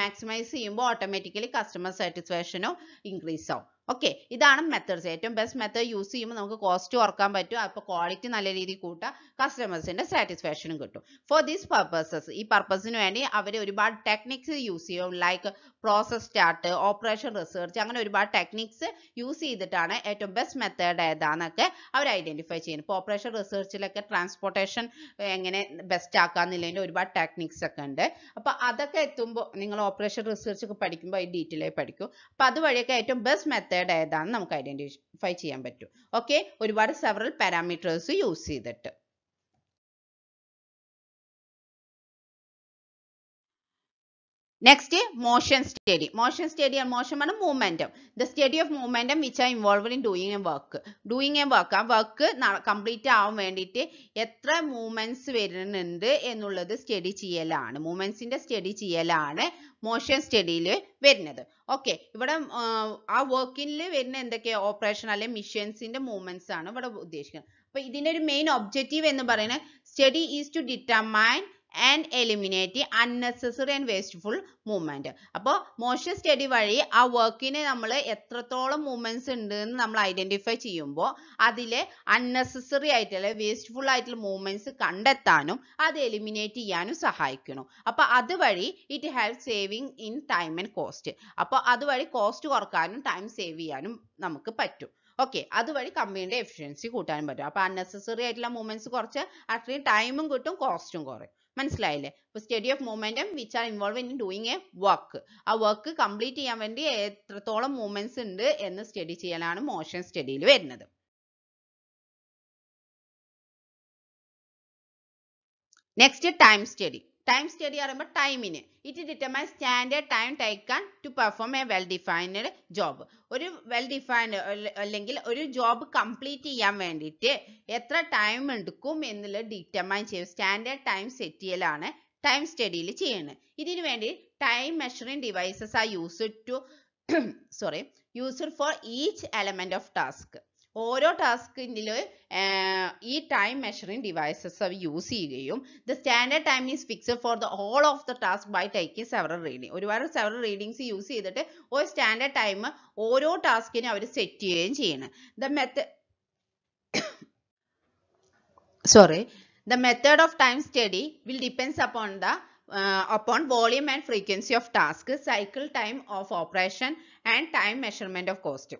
മാക്സിമൈസ് ചെയ്യുമ്പോൾ ഓട്ടോമാറ്റിക്കലി കസ്റ്റമർ സാറ്റിസ്ഫാക്ഷനും ഇൻക്രീസ് ആവും. ഓക്കെ ഇതാണ് മെത്തേഡ്സ് ഏറ്റവും ബെസ്റ്റ് മെത്തേഡ് യൂസ് ചെയ്യുമ്പോൾ നമുക്ക് കോസ്റ്റ് കുറയ്ക്കാൻ പറ്റും. അപ്പോൾ ക്വാളിറ്റി നല്ല രീതിയിൽ കൂട്ടാം കസ്റ്റമേഴ്സിന്റെ സാറ്റിസ്ഫാക്ഷനും കിട്ടും. ഫോർ ദീസ് പർപ്പസസ് ഈ പർപ്പസിന് വേണ്ടി അവർ ഒരുപാട് ടെക്നിക്സ് യൂസ് ചെയ്യും. Like process start operation research അങ്ങനെ ഒരുപാട് ടെക്നിക്സ് യൂസ് ചെയ്തിട്ടാണ് ഏറ്റവും ബെസ്റ്റ് മെത്തേഡ് ഏതാന്നൊക്കെ അവർ ഐഡന്റിഫൈ ചെയ്യുന്നത്. ഇപ്പോൾ ഓപ്പറേഷൻ റിസർച്ചിലൊക്കെ ട്രാൻസ്പോർട്ടേഷൻ എങ്ങനെ ബെസ്റ്റ് ആക്കാന്നുള്ളതിന്റെ ഒരുപാട് ടെക്നിക്സ് ഒക്കെ ഉണ്ട്. അപ്പോൾ അതൊക്കെ എത്തുമ്പോൾ നിങ്ങൾ ഓപ്പറേഷൻ റിസർച്ച് ഒക്കെ പഠിക്കുമ്പോൾ അത് ഡീറ്റെയിൽ പഠിക്കും. അപ്പോൾ അതുവഴിയൊക്കെ ഏറ്റവും ബെസ്റ്റ് മെത്തേഡ് ഏതാണെന്ന് നമുക്ക് ഐഡന്റിഫൈ ചെയ്യാൻ പറ്റും. ഓക്കെ ഒരുപാട് സെവറൽ പാരാമീറ്റേഴ്സ് യൂസ് ചെയ്തിട്ട്. Next, motion study. Motion study and motion ആണ് momentum. The study of momentum which are involved in doing a work. Doing a work, ആ work complete ആവാൻ വേണ്ടിയിട്ട് എത്ര മൂവ്മെന്റ്സ് വരുന്നുണ്ട് എന്നുള്ളത് സ്റ്റഡി ചെയ്യലാണ് മൂവ്മെന്റ്സിന്റെ സ്റ്റഡി ചെയ്യലാണ് മോഷൻ സ്റ്റഡിയിൽ വരുന്നത് ഓക്കെ ഇവിടെ ആ വർക്കിൽ വരുന്ന എന്തൊക്കെ ഓപ്പറേഷൻ അല്ലെങ്കിൽ മിഷൻസിന്റെ മൂവ്മെന്റ്സ് ആണ് ഇവിടെ ഉദ്ദേശിക്കുന്നത് അപ്പൊ ഇതിന്റെ ഒരു മെയിൻ ഒബ്ജക്റ്റീവ് എന്ന് പറയുന്നത് study is to determine and eliminate unnecessary and wasteful movement അപ്പോൾ മോഷൻ സ്റ്റഡി വഴി ആ വർക്കിന് നമ്മൾ എത്രത്തോളം മൂവ്മെന്റ്സ് ഉണ്ട് എന്ന് നമ്മൾ ഐഡന്റിഫൈ ചെയ്യുമ്പോൾ അതിലെ അൺനെസസറി ആയിട്ടുള്ള വേസ്റ്റ്ഫുൾ ആയിട്ടുള്ള മൂവ്മെന്റ്സ് കണ്ടെത്താനും അത് എലിമിനേറ്റ് ചെയ്യാനും സഹായിക്കണം അപ്പോൾ അതുവഴി it help saving in time and cost അപ്പോൾ അതുവഴി കോസ്റ്റ് കുറക്കാനും ടൈം സേവ് ചെയ്യാനും നമുക്ക് പറ്റും. ഓക്കെ അതുവഴി കമ്പനിയുടെ എഫിഷ്യൻസി കൂട്ടാനും പറ്റും. അപ്പോൾ അൺനെസസറി ആയിട്ടുള്ള മൂവ്മെന്റ്സ് കുറച്ച് അത്രയും ടൈമും കിട്ടും കോസ്റ്റും കുറയും. മനസ്സിലായില്ലേ? ഇപ്പൊ study of മൂവ്മെന്റും which are involve in doing a work ആ വർക്ക് കംപ്ലീറ്റ് ചെയ്യാൻ വേണ്ടി എത്രത്തോളം മൂവ്മെന്റ്സ് ഉണ്ട് എന്ന് സ്റ്റഡി ചെയ്യാനാണ് മോഷൻ സ്റ്റഡിയിൽ വരുന്നത്. Next time study time study പറയുമ്പോൾ ടൈമിന് it determine standard time taken to perform a well defined job ഒരു വെൽ ഡിഫൈൻഡ് അല്ലെങ്കിൽ ഒരു ജോബ് കംപ്ലീറ്റ് ചെയ്യാൻ വേണ്ടിയിട്ട് എത്ര ടൈം എടുക്കും എന്നുള്ളത് ഡിറ്റർമൈൻ ചെയ്യും. സ്റ്റാൻഡേർഡ് ടൈം സെറ്റ് ചെയ്യലാണ് ടൈം സ്റ്റഡിയിൽ ചെയ്യുന്നത് ഇതിനു വേണ്ടി time measuring devices are used to sorry used for each element of task ഓരോ ടാസ്കിന്റെ ഈ ടൈം മെഷറിങ് ഡിവൈസസ് അവർ യൂസ് ചെയ്യുകയും the standard time is fixed for the all of the task by taking several reading ഒരുപാട് സെവറൽ റീഡിങ്സ് യൂസ് ചെയ്തിട്ട് ഒരു സ്റ്റാൻഡേർഡ് ടൈം ഓരോ ടാസ്കിനും അവർ സെറ്റ് ചെയ്യുകയും ചെയ്യണം. The meth sorry the method of time study will depends upon the upon volume and frequency of task cycle time of operation and time measurement of cost.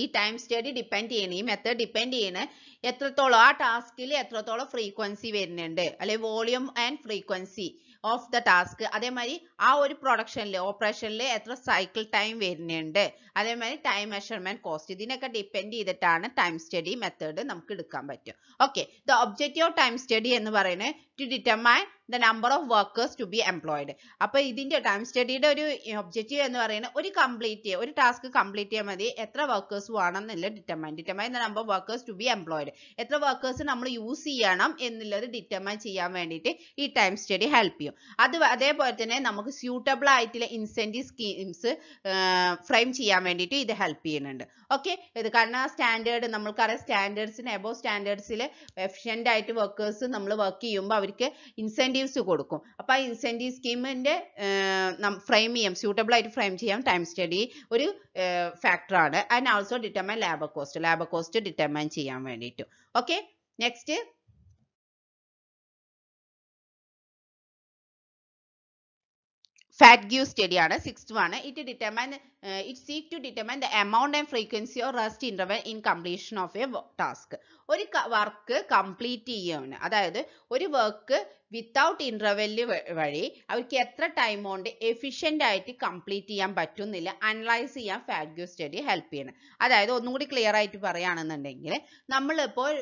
ഈ ടൈം സ്റ്റഡി ഡിപ്പെൻഡ് ചെയ്യുന്ന ഈ മെത്തേഡ് ഡിപ്പെൻഡ് ചെയ്യുന്ന എത്രത്തോളം ആ ടാസ്കിൽ എത്രത്തോളം ഫ്രീക്വൻസി വരുന്നുണ്ട്. അല്ലെ volume and frequency of the task അതേമാതിരി ആ ഒരു പ്രൊഡക്ഷനിൽ ഓപ്പറേഷനിൽ എത്ര സൈക്കിൾ ടൈം വരുന്നുണ്ട്. അതേമാതിരി ടൈം മെഷർമെന്റ് കോസ്റ്റ് ഇതിനൊക്കെ ഡിപ്പെൻഡ് ചെയ്തിട്ടാണ് ടൈം സ്റ്റഡി മെത്തേഡ് നമുക്ക് എടുക്കാൻ പറ്റും okay the objective of time study എന്ന് പറയുന്നത് to determine the number of workers to be employed അപ്പൊ ഇതിന്റെ ടൈം സ്റ്റഡിയുടെ ഒരു ഒബ്ജക്റ്റീവ് എന്ന് പറയുന്നത് ഒരു കംപ്ലീറ്റ് ഒരു ടാസ്ക് കംപ്ലീറ്റ് ചെയ്യാൻ മതി. എത്ര വർക്കേഴ്സ് വേണം എന്നുള്ള determine determine the number workers to be employed എത്ര വർക്കേഴ്സ് നമ്മൾ യൂസ് ചെയ്യണം എന്നുള്ളത് ഡിറ്റർമൈൻ ചെയ്യാൻ വേണ്ടിയിട്ട് ഈ ടൈം സ്റ്റഡി ഹെൽപ്പ് ചെയ്യും. അത് അതേപോലെ തന്നെ നമുക്ക് സ്യൂട്ടബിൾ ആയിട്ടുള്ള ഇൻസെന്റീവ് സ്കീംസ് ഫ്രെയിം ചെയ്യാൻ വേണ്ടിയിട്ട് ഇത് ഹെൽപ്പ് ചെയ്യുന്നുണ്ട്. ഓക്കെ ഇത് കാരണം സ്റ്റാൻഡേർഡ് നമ്മൾക്കറിയാം സ്റ്റാൻഡേർഡ്സിന് എബോ സ്റ്റാൻഡേർഡ്സിൽ എഫിഷ്യന്റ് ആയിട്ട് വർക്കേഴ്സ് നമ്മൾ വർക്ക് ചെയ്യുമ്പോൾ അവർക്ക് ഇൻസെന്റീവ്സ് കൊടുക്കും. അപ്പോൾ ആ ഇൻസെന്റീവ് സ്കീമിന്റെ ഫ്രെയിം ചെയ്യാം. സ്യൂട്ടബിൾ ആയിട്ട് ഫ്രെയിം ചെയ്യാം ടൈം സ്റ്റഡി ഒരു ഫാക്ടറാണ് and also determine labour cost labour cost determine ചെയ്യാൻ വേണ്ടിയിട്ട്. ഓക്കെ നെക്സ്റ്റ് FATGU study ആണ്. സിക്സ്ത് ആണ് it determine it seek to determine the amount and frequency or rest interval in completion of a task. ഒരു വർക്ക് കംപ്ലീറ്റ് ചെയ്യാണ്. അതായത് ഒരു വർക്ക് വിത്തൗട്ട് ഇന്റർവെൽ വഴി അവർക്ക് എത്ര ടൈം കൊണ്ട് എഫിഷ്യന്റ് ആയിട്ട് കംപ്ലീറ്റ് ചെയ്യാൻ പറ്റുന്നില്ല അനലൈസ് ചെയ്യാൻ ഫാഗ്യൂ സ്റ്റഡി ഹെൽപ്പ് ചെയ്യണം. അതായത് ഒന്നും കൂടി ക്ലിയർ ആയിട്ട് പറയുകയാണെന്നുണ്ടെങ്കിൽ നമ്മളിപ്പോൾ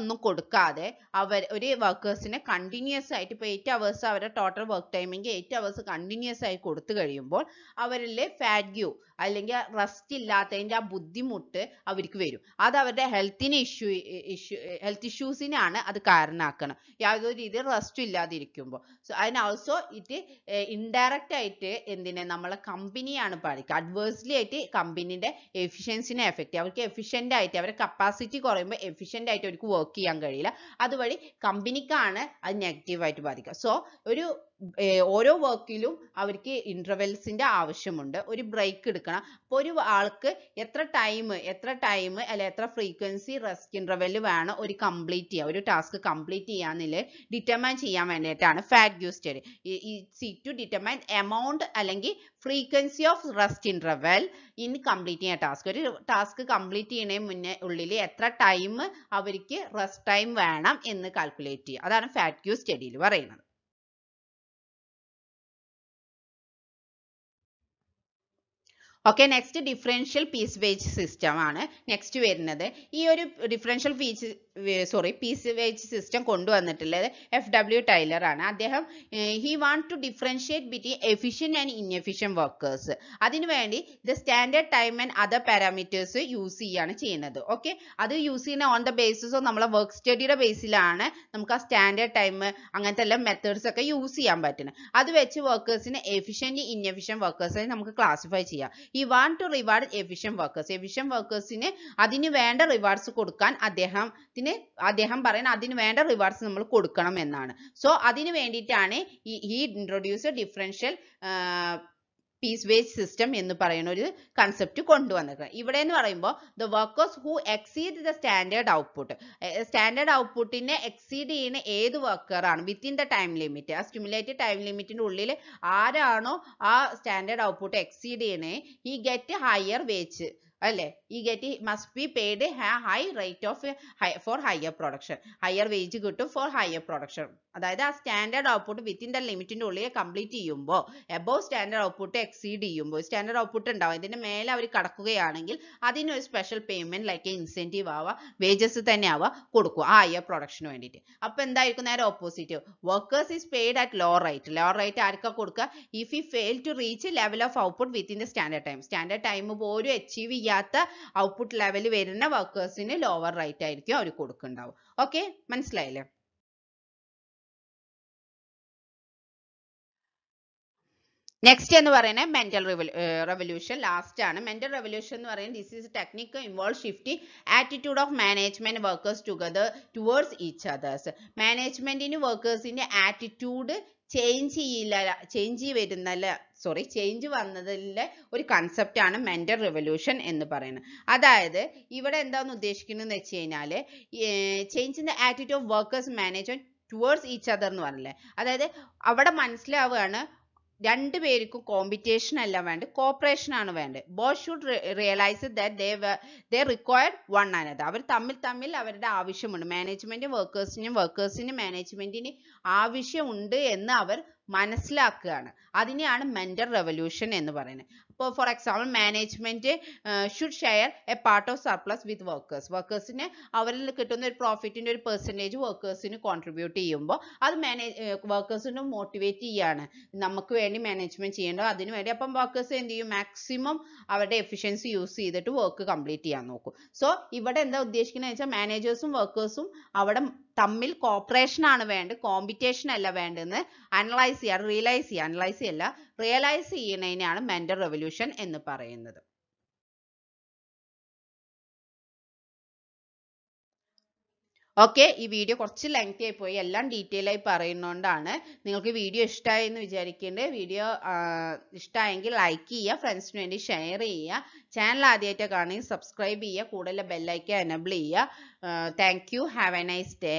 ഒന്നും കൊടുക്കാതെ അവർ ഒരു വർക്കേഴ്സിനെ കണ്ടിന്യൂസ് ആയിട്ട് ഇപ്പോൾ എയ്റ്റ് അവേഴ്സ് അവരുടെ total work timing eight hours continuous ആയി കൊടുത്തു കഴിയുമ്പോൾ അവരിൽ ഫാഗ്യൂ അല്ലെങ്കിൽ റെസ്റ്റ് ഇല്ലാത്തതിന്റെ ആ ബുദ്ധിമുട്ട് അവർക്ക് വരും. അത് അവരുടെ ഹെൽത്തിന് ഇഷ്യൂ ഇഷ്യൂ ഹെൽത്ത് ഇഷ്യൂസിനാണ് അത് കാരണമാക്കണം. യാതൊരു രീതിയിൽ റെസ്റ്റ് ഇല്ലാതിരിക്കുമ്പോൾ സോ അതിന് ഓൾസോ ഇറ്റ് ഇൻഡയറക്റ്റ് ആയിട്ട് എന്തിനെ? നമ്മളെ കമ്പനിയാണ് ബാധിക്കുക അഡ്വേഴ്സ്ലി ആയിട്ട് കമ്പനീന്റെ എഫിഷ്യൻസിനെ എഫക്റ്റ് ചെയ്യും. അവർക്ക് എഫിഷ്യന്റ് ആയിട്ട് അവരുടെ കപ്പാസിറ്റി കുറയുമ്പോൾ എഫിഷ്യന്റ് ആയിട്ട് അവർക്ക് വർക്ക് ചെയ്യാൻ കഴിയില്ല. അതുവഴി കമ്പനിക്കാണ് അത് നെഗറ്റീവായിട്ട് ബാധിക്കുക. സോ ഒരു ഓരോ വർക്കിലും അവർക്ക് ഇന്റർവെൽസിന്റെ ആവശ്യമുണ്ട്. ഒരു ബ്രേക്ക് എടുക്കണം. അപ്പോൾ ഒരു ആൾക്ക് എത്ര ടൈം എത്ര ടൈം അല്ലെ എത്ര ഫ്രീക്വൻസി റെസ്റ്റ് interval വേണം ഒരു കംപ്ലീറ്റ് ചെയ്യാൻ ഒരു ടാസ്ക് കംപ്ലീറ്റ് ചെയ്യാന്നിൽ ഡിറ്റർമൈൻ ചെയ്യാൻ വേണ്ടിയിട്ടാണ് ഫാറ്റ് സ്റ്റഡി ഈ സി ടു ഡിറ്റർമൈൻ എമൗണ്ട് അല്ലെങ്കിൽ frequency of rest interval in complete ചെയ്യുന്ന ടാസ്ക് ഒരു ടാസ്ക് കംപ്ലീറ്റ് ചെയ്യണേ മുന്നേ ഉള്ളിൽ എത്ര ടൈം അവർക്ക് റെസ്റ്റ് ടൈം വേണം എന്ന് കാൽക്കുലേറ്റ് ചെയ്യുക. അതാണ് ഫാറ്റ് സ്റ്റഡിയിൽ പറയുന്നത്. Okay next differential piece wage system ആണ്. നെക്സ്റ്റ് വരുന്നത്. ഈ ഒരു differential piece sorry piece wage system കൊണ്ടുവന്നിട്ടുള്ളത് എഫ് ഡബ്ല്യു ടൈലർ ആണ്. അദ്ദേഹം he want to differentiate between efficient and inefficient workers അതിനുവേണ്ടി the standard time and other parameters use ചെയ്യാണ് ചെയ്യുന്നത്. ഓക്കെ അത് യൂസ് ചെയ്യുന്ന ഓൺ ദ ബേസിസ് ഓഫ് നമ്മളെ വർക്ക് സ്റ്റഡിയുടെ ബേസിലാണ് നമുക്ക് ആ സ്റ്റാൻഡേർഡ് ടൈം അങ്ങനത്തെ എല്ലാം മെത്തേഡ്സ് ഒക്കെ യൂസ് ചെയ്യാൻ പറ്റുന്നത്. അത് വെച്ച് വർക്കേഴ്സിനെ എഫിഷ്യന്റ് ഇൻഎഫിഷ്യൻ വർക്കേഴ്സിനെ നമുക്ക് ക്ലാസിഫൈ ചെയ്യാം. ഈ want to reward efficient workers efficient വർക്കേഴ്സിന് അതിന് വേണ്ട റിവാർഡ്സ് കൊടുക്കാൻ അദ്ദേഹത്തിന് അദ്ദേഹം പറയുന്നത് അതിന് വേണ്ട റിവാർഡ്സ് നമ്മൾ കൊടുക്കണം എന്നാണ്. സോ അതിന് വേണ്ടിയിട്ടാണ് he introduce differential piece wages system എന്ന് പറയുന്ന ഒരു കൺസെപ്റ്റ് കൊണ്ടുവന്നിരിക്കുന്നത് ഇവിടെ എന്ന് പറയുമ്പോൾ the workers who exceed the standard output standard ഔട്ട്പുട്ടിനെ എക്സീഡ് ചെയ്യുന്ന ഏത് വർക്കറാണ് വിത്തിൻ ദ ടൈം ലിമിറ്റ് ആ സ്റ്റിമുലേറ്റഡ് ടൈം ലിമിറ്റിന്റെ ഉള്ളിൽ ആരാണോ ആ സ്റ്റാൻഡേർഡ് ഔട്ട്പുട്ട് എക്സീഡ് ചെയ്യണേ ഈ ഗെറ്റ് ഹയർ വേജ് അല്ലേ? ഈ get must be paid high rate of for higher production higher wage കിട്ടും ഫോർ ഹയർ പ്രൊഡക്ഷൻ അതായത് ആ സ്റ്റാൻഡേർഡ് ഔട്ട്പുട്ട് വിത്തിൻ ദ ലിമിറ്റിന്റെ ഉള്ളിൽ കംപ്ലീറ്റ് ചെയ്യുമ്പോൾ എബോവ് സ്റ്റാൻഡേർഡ് ഔട്ട്പുട്ട് എക്സീഡ് ചെയ്യുമ്പോൾ സ്റ്റാൻഡേർഡ് ഔട്ട്പുട്ട് ഉണ്ടാവും. ഇതിന്റെ മേലെ അവർ കടക്കുകയാണെങ്കിൽ അതിന് ഒരു സ്പെഷ്യൽ പേയ്മെന്റ് ലൈക്ക് ഇൻസെന്റീവ് ആവാം വേജസ് തന്നെ ആവാം കൊടുക്കുക ആ ഹയർ പ്രൊഡക്ഷന് വേണ്ടിയിട്ട്. അപ്പൊ എന്തായിരിക്കും നേരെ opposite workers is paid at low rate low rate ആർക്കാ കൊടുക്കുക? If you fail to reach level of output within the standard time standard time പോലും അച്ചീവ് ചെയ്യാത്ത ഔട്ട്പുട്ട് ലെവൽ വരുന്ന വർക്കേഴ്സിന് ലോവർ റേറ്റ് ആയിരിക്കും അവർ കൊടുക്കുന്നുണ്ടാവും ഓക്കെ മനസ്സിലായില്ലേ? നെക്സ്റ്റ് എന്ന് പറയുന്നത് മെന്റൽ റെവല്യൂഷൻ ലാസ്റ്റ് ആണ്. മെന്റൽ റെവല്യൂഷൻ എന്ന് പറയുന്നത് this is technique involve shifting attitude of management workers together towards each others മാനേജ്മെന്റിന് വർക്കേഴ്സിന്റെ ആറ്റിറ്റ്യൂഡ് ചേഞ്ച് ചെയ്യില്ല ചേഞ്ച് വരുന്നല്ല സോറി ചേഞ്ച് വന്നതിലെ ഒരു കൺസെപ്റ്റ് ആണ് മെന്റൽ റെവല്യൂഷൻ എന്ന് പറയുന്നത്. അതായത് ഇവിടെ എന്താണ് ഉദ്ദേശിക്കുന്നത് വെച്ച് കഴിഞ്ഞാൽ change in the attitude of workers management towards each other എന്ന് പറഞ്ഞില്ലേ? അതായത് അവിടെ മനസ്സിലാവുകയാണ് രണ്ട് പേർക്കും കോമ്പറ്റീഷൻ അല്ല വേണ്ട കോപ്പറേഷൻ ആണ് വേണ്ടത് both should realise that they they required one another അവർ തമ്മിൽ തമ്മിൽ അവരുടെ ആവശ്യമുണ്ട്. മാനേജ്മെന്റ് വർക്കേഴ്സിനും വർക്കേഴ്സിന് മാനേജ്മെന്റിന് ആവശ്യമുണ്ട് എന്ന് അവർ മനസ്സിലാക്കുകയാണ്. അതിനെയാണ് മെന്റൽ റെവല്യൂഷൻ എന്ന് പറയുന്നത്. ഇപ്പോൾ for example management should share a part of surplus with workers വർക്കേഴ്സിന് അവരിൽ കിട്ടുന്ന ഒരു പ്രോഫിറ്റിന്റെ ഒരു പെർസെന്റേജ് വർക്കേഴ്സിന് കോൺട്രിബ്യൂട്ട് ചെയ്യുമ്പോൾ അത് മാനേജ് വർക്കേഴ്സിനെ മോട്ടിവേറ്റ് ചെയ്യാണ്. നമുക്ക് വേണ്ടി മാനേജ്മെന്റ് ചെയ്യേണ്ടത്. അതിന് വേണ്ടി അപ്പം വർക്കേഴ്സ് എന്ത് ചെയ്യും? മാക്സിമം അവരുടെ എഫിഷ്യൻസി യൂസ് ചെയ്തിട്ട് വർക്ക് കംപ്ലീറ്റ് ചെയ്യാൻ നോക്കും. സോ ഇവിടെ എന്താ ഉദ്ദേശിക്കുന്നത് വെച്ചാൽ മാനേജേഴ്സും വർക്കേഴ്സും അവിടെ തമ്മിൽ കോപ്പറേഷൻ ആണ് വേണ്ടത് കോമ്പറ്റീഷൻ അല്ല വേണ്ടെന്ന് അനലൈസ് ചെയ്യുക റിയലൈസ് ചെയ്യുക അനലൈസ് ചെയ്യല്ല റിയലൈസ് ചെയ്യുന്നതിനെയാണ് മെന്റൽ റെവല്യൂഷൻ എന്ന് പറയുന്നത്. ഓക്കെ ഈ വീഡിയോ കുറച്ച് ലെങ്തി ആയി പോയി. എല്ലാം ഡീറ്റെയിൽ ആയി പറയുന്നതുകൊണ്ടാണ് നിങ്ങൾക്ക് വീഡിയോ ഇഷ്ടമായി എന്ന് വിചാരിക്കേണ്ടത് വീഡിയോ ഇഷ്ടമായെങ്കിൽ ലൈക്ക് ചെയ്യുക ഫ്രണ്ട്സിന് വേണ്ടി ഷെയർ ചെയ്യുക ചാനൽ ആദ്യമായിട്ട് കാണുകയും സബ്സ്ക്രൈബ് ചെയ്യുക. കൂടുതൽ ബെല്ലൈക്കൻ എനബിൾ ചെയ്യുക. Thank you have a nice day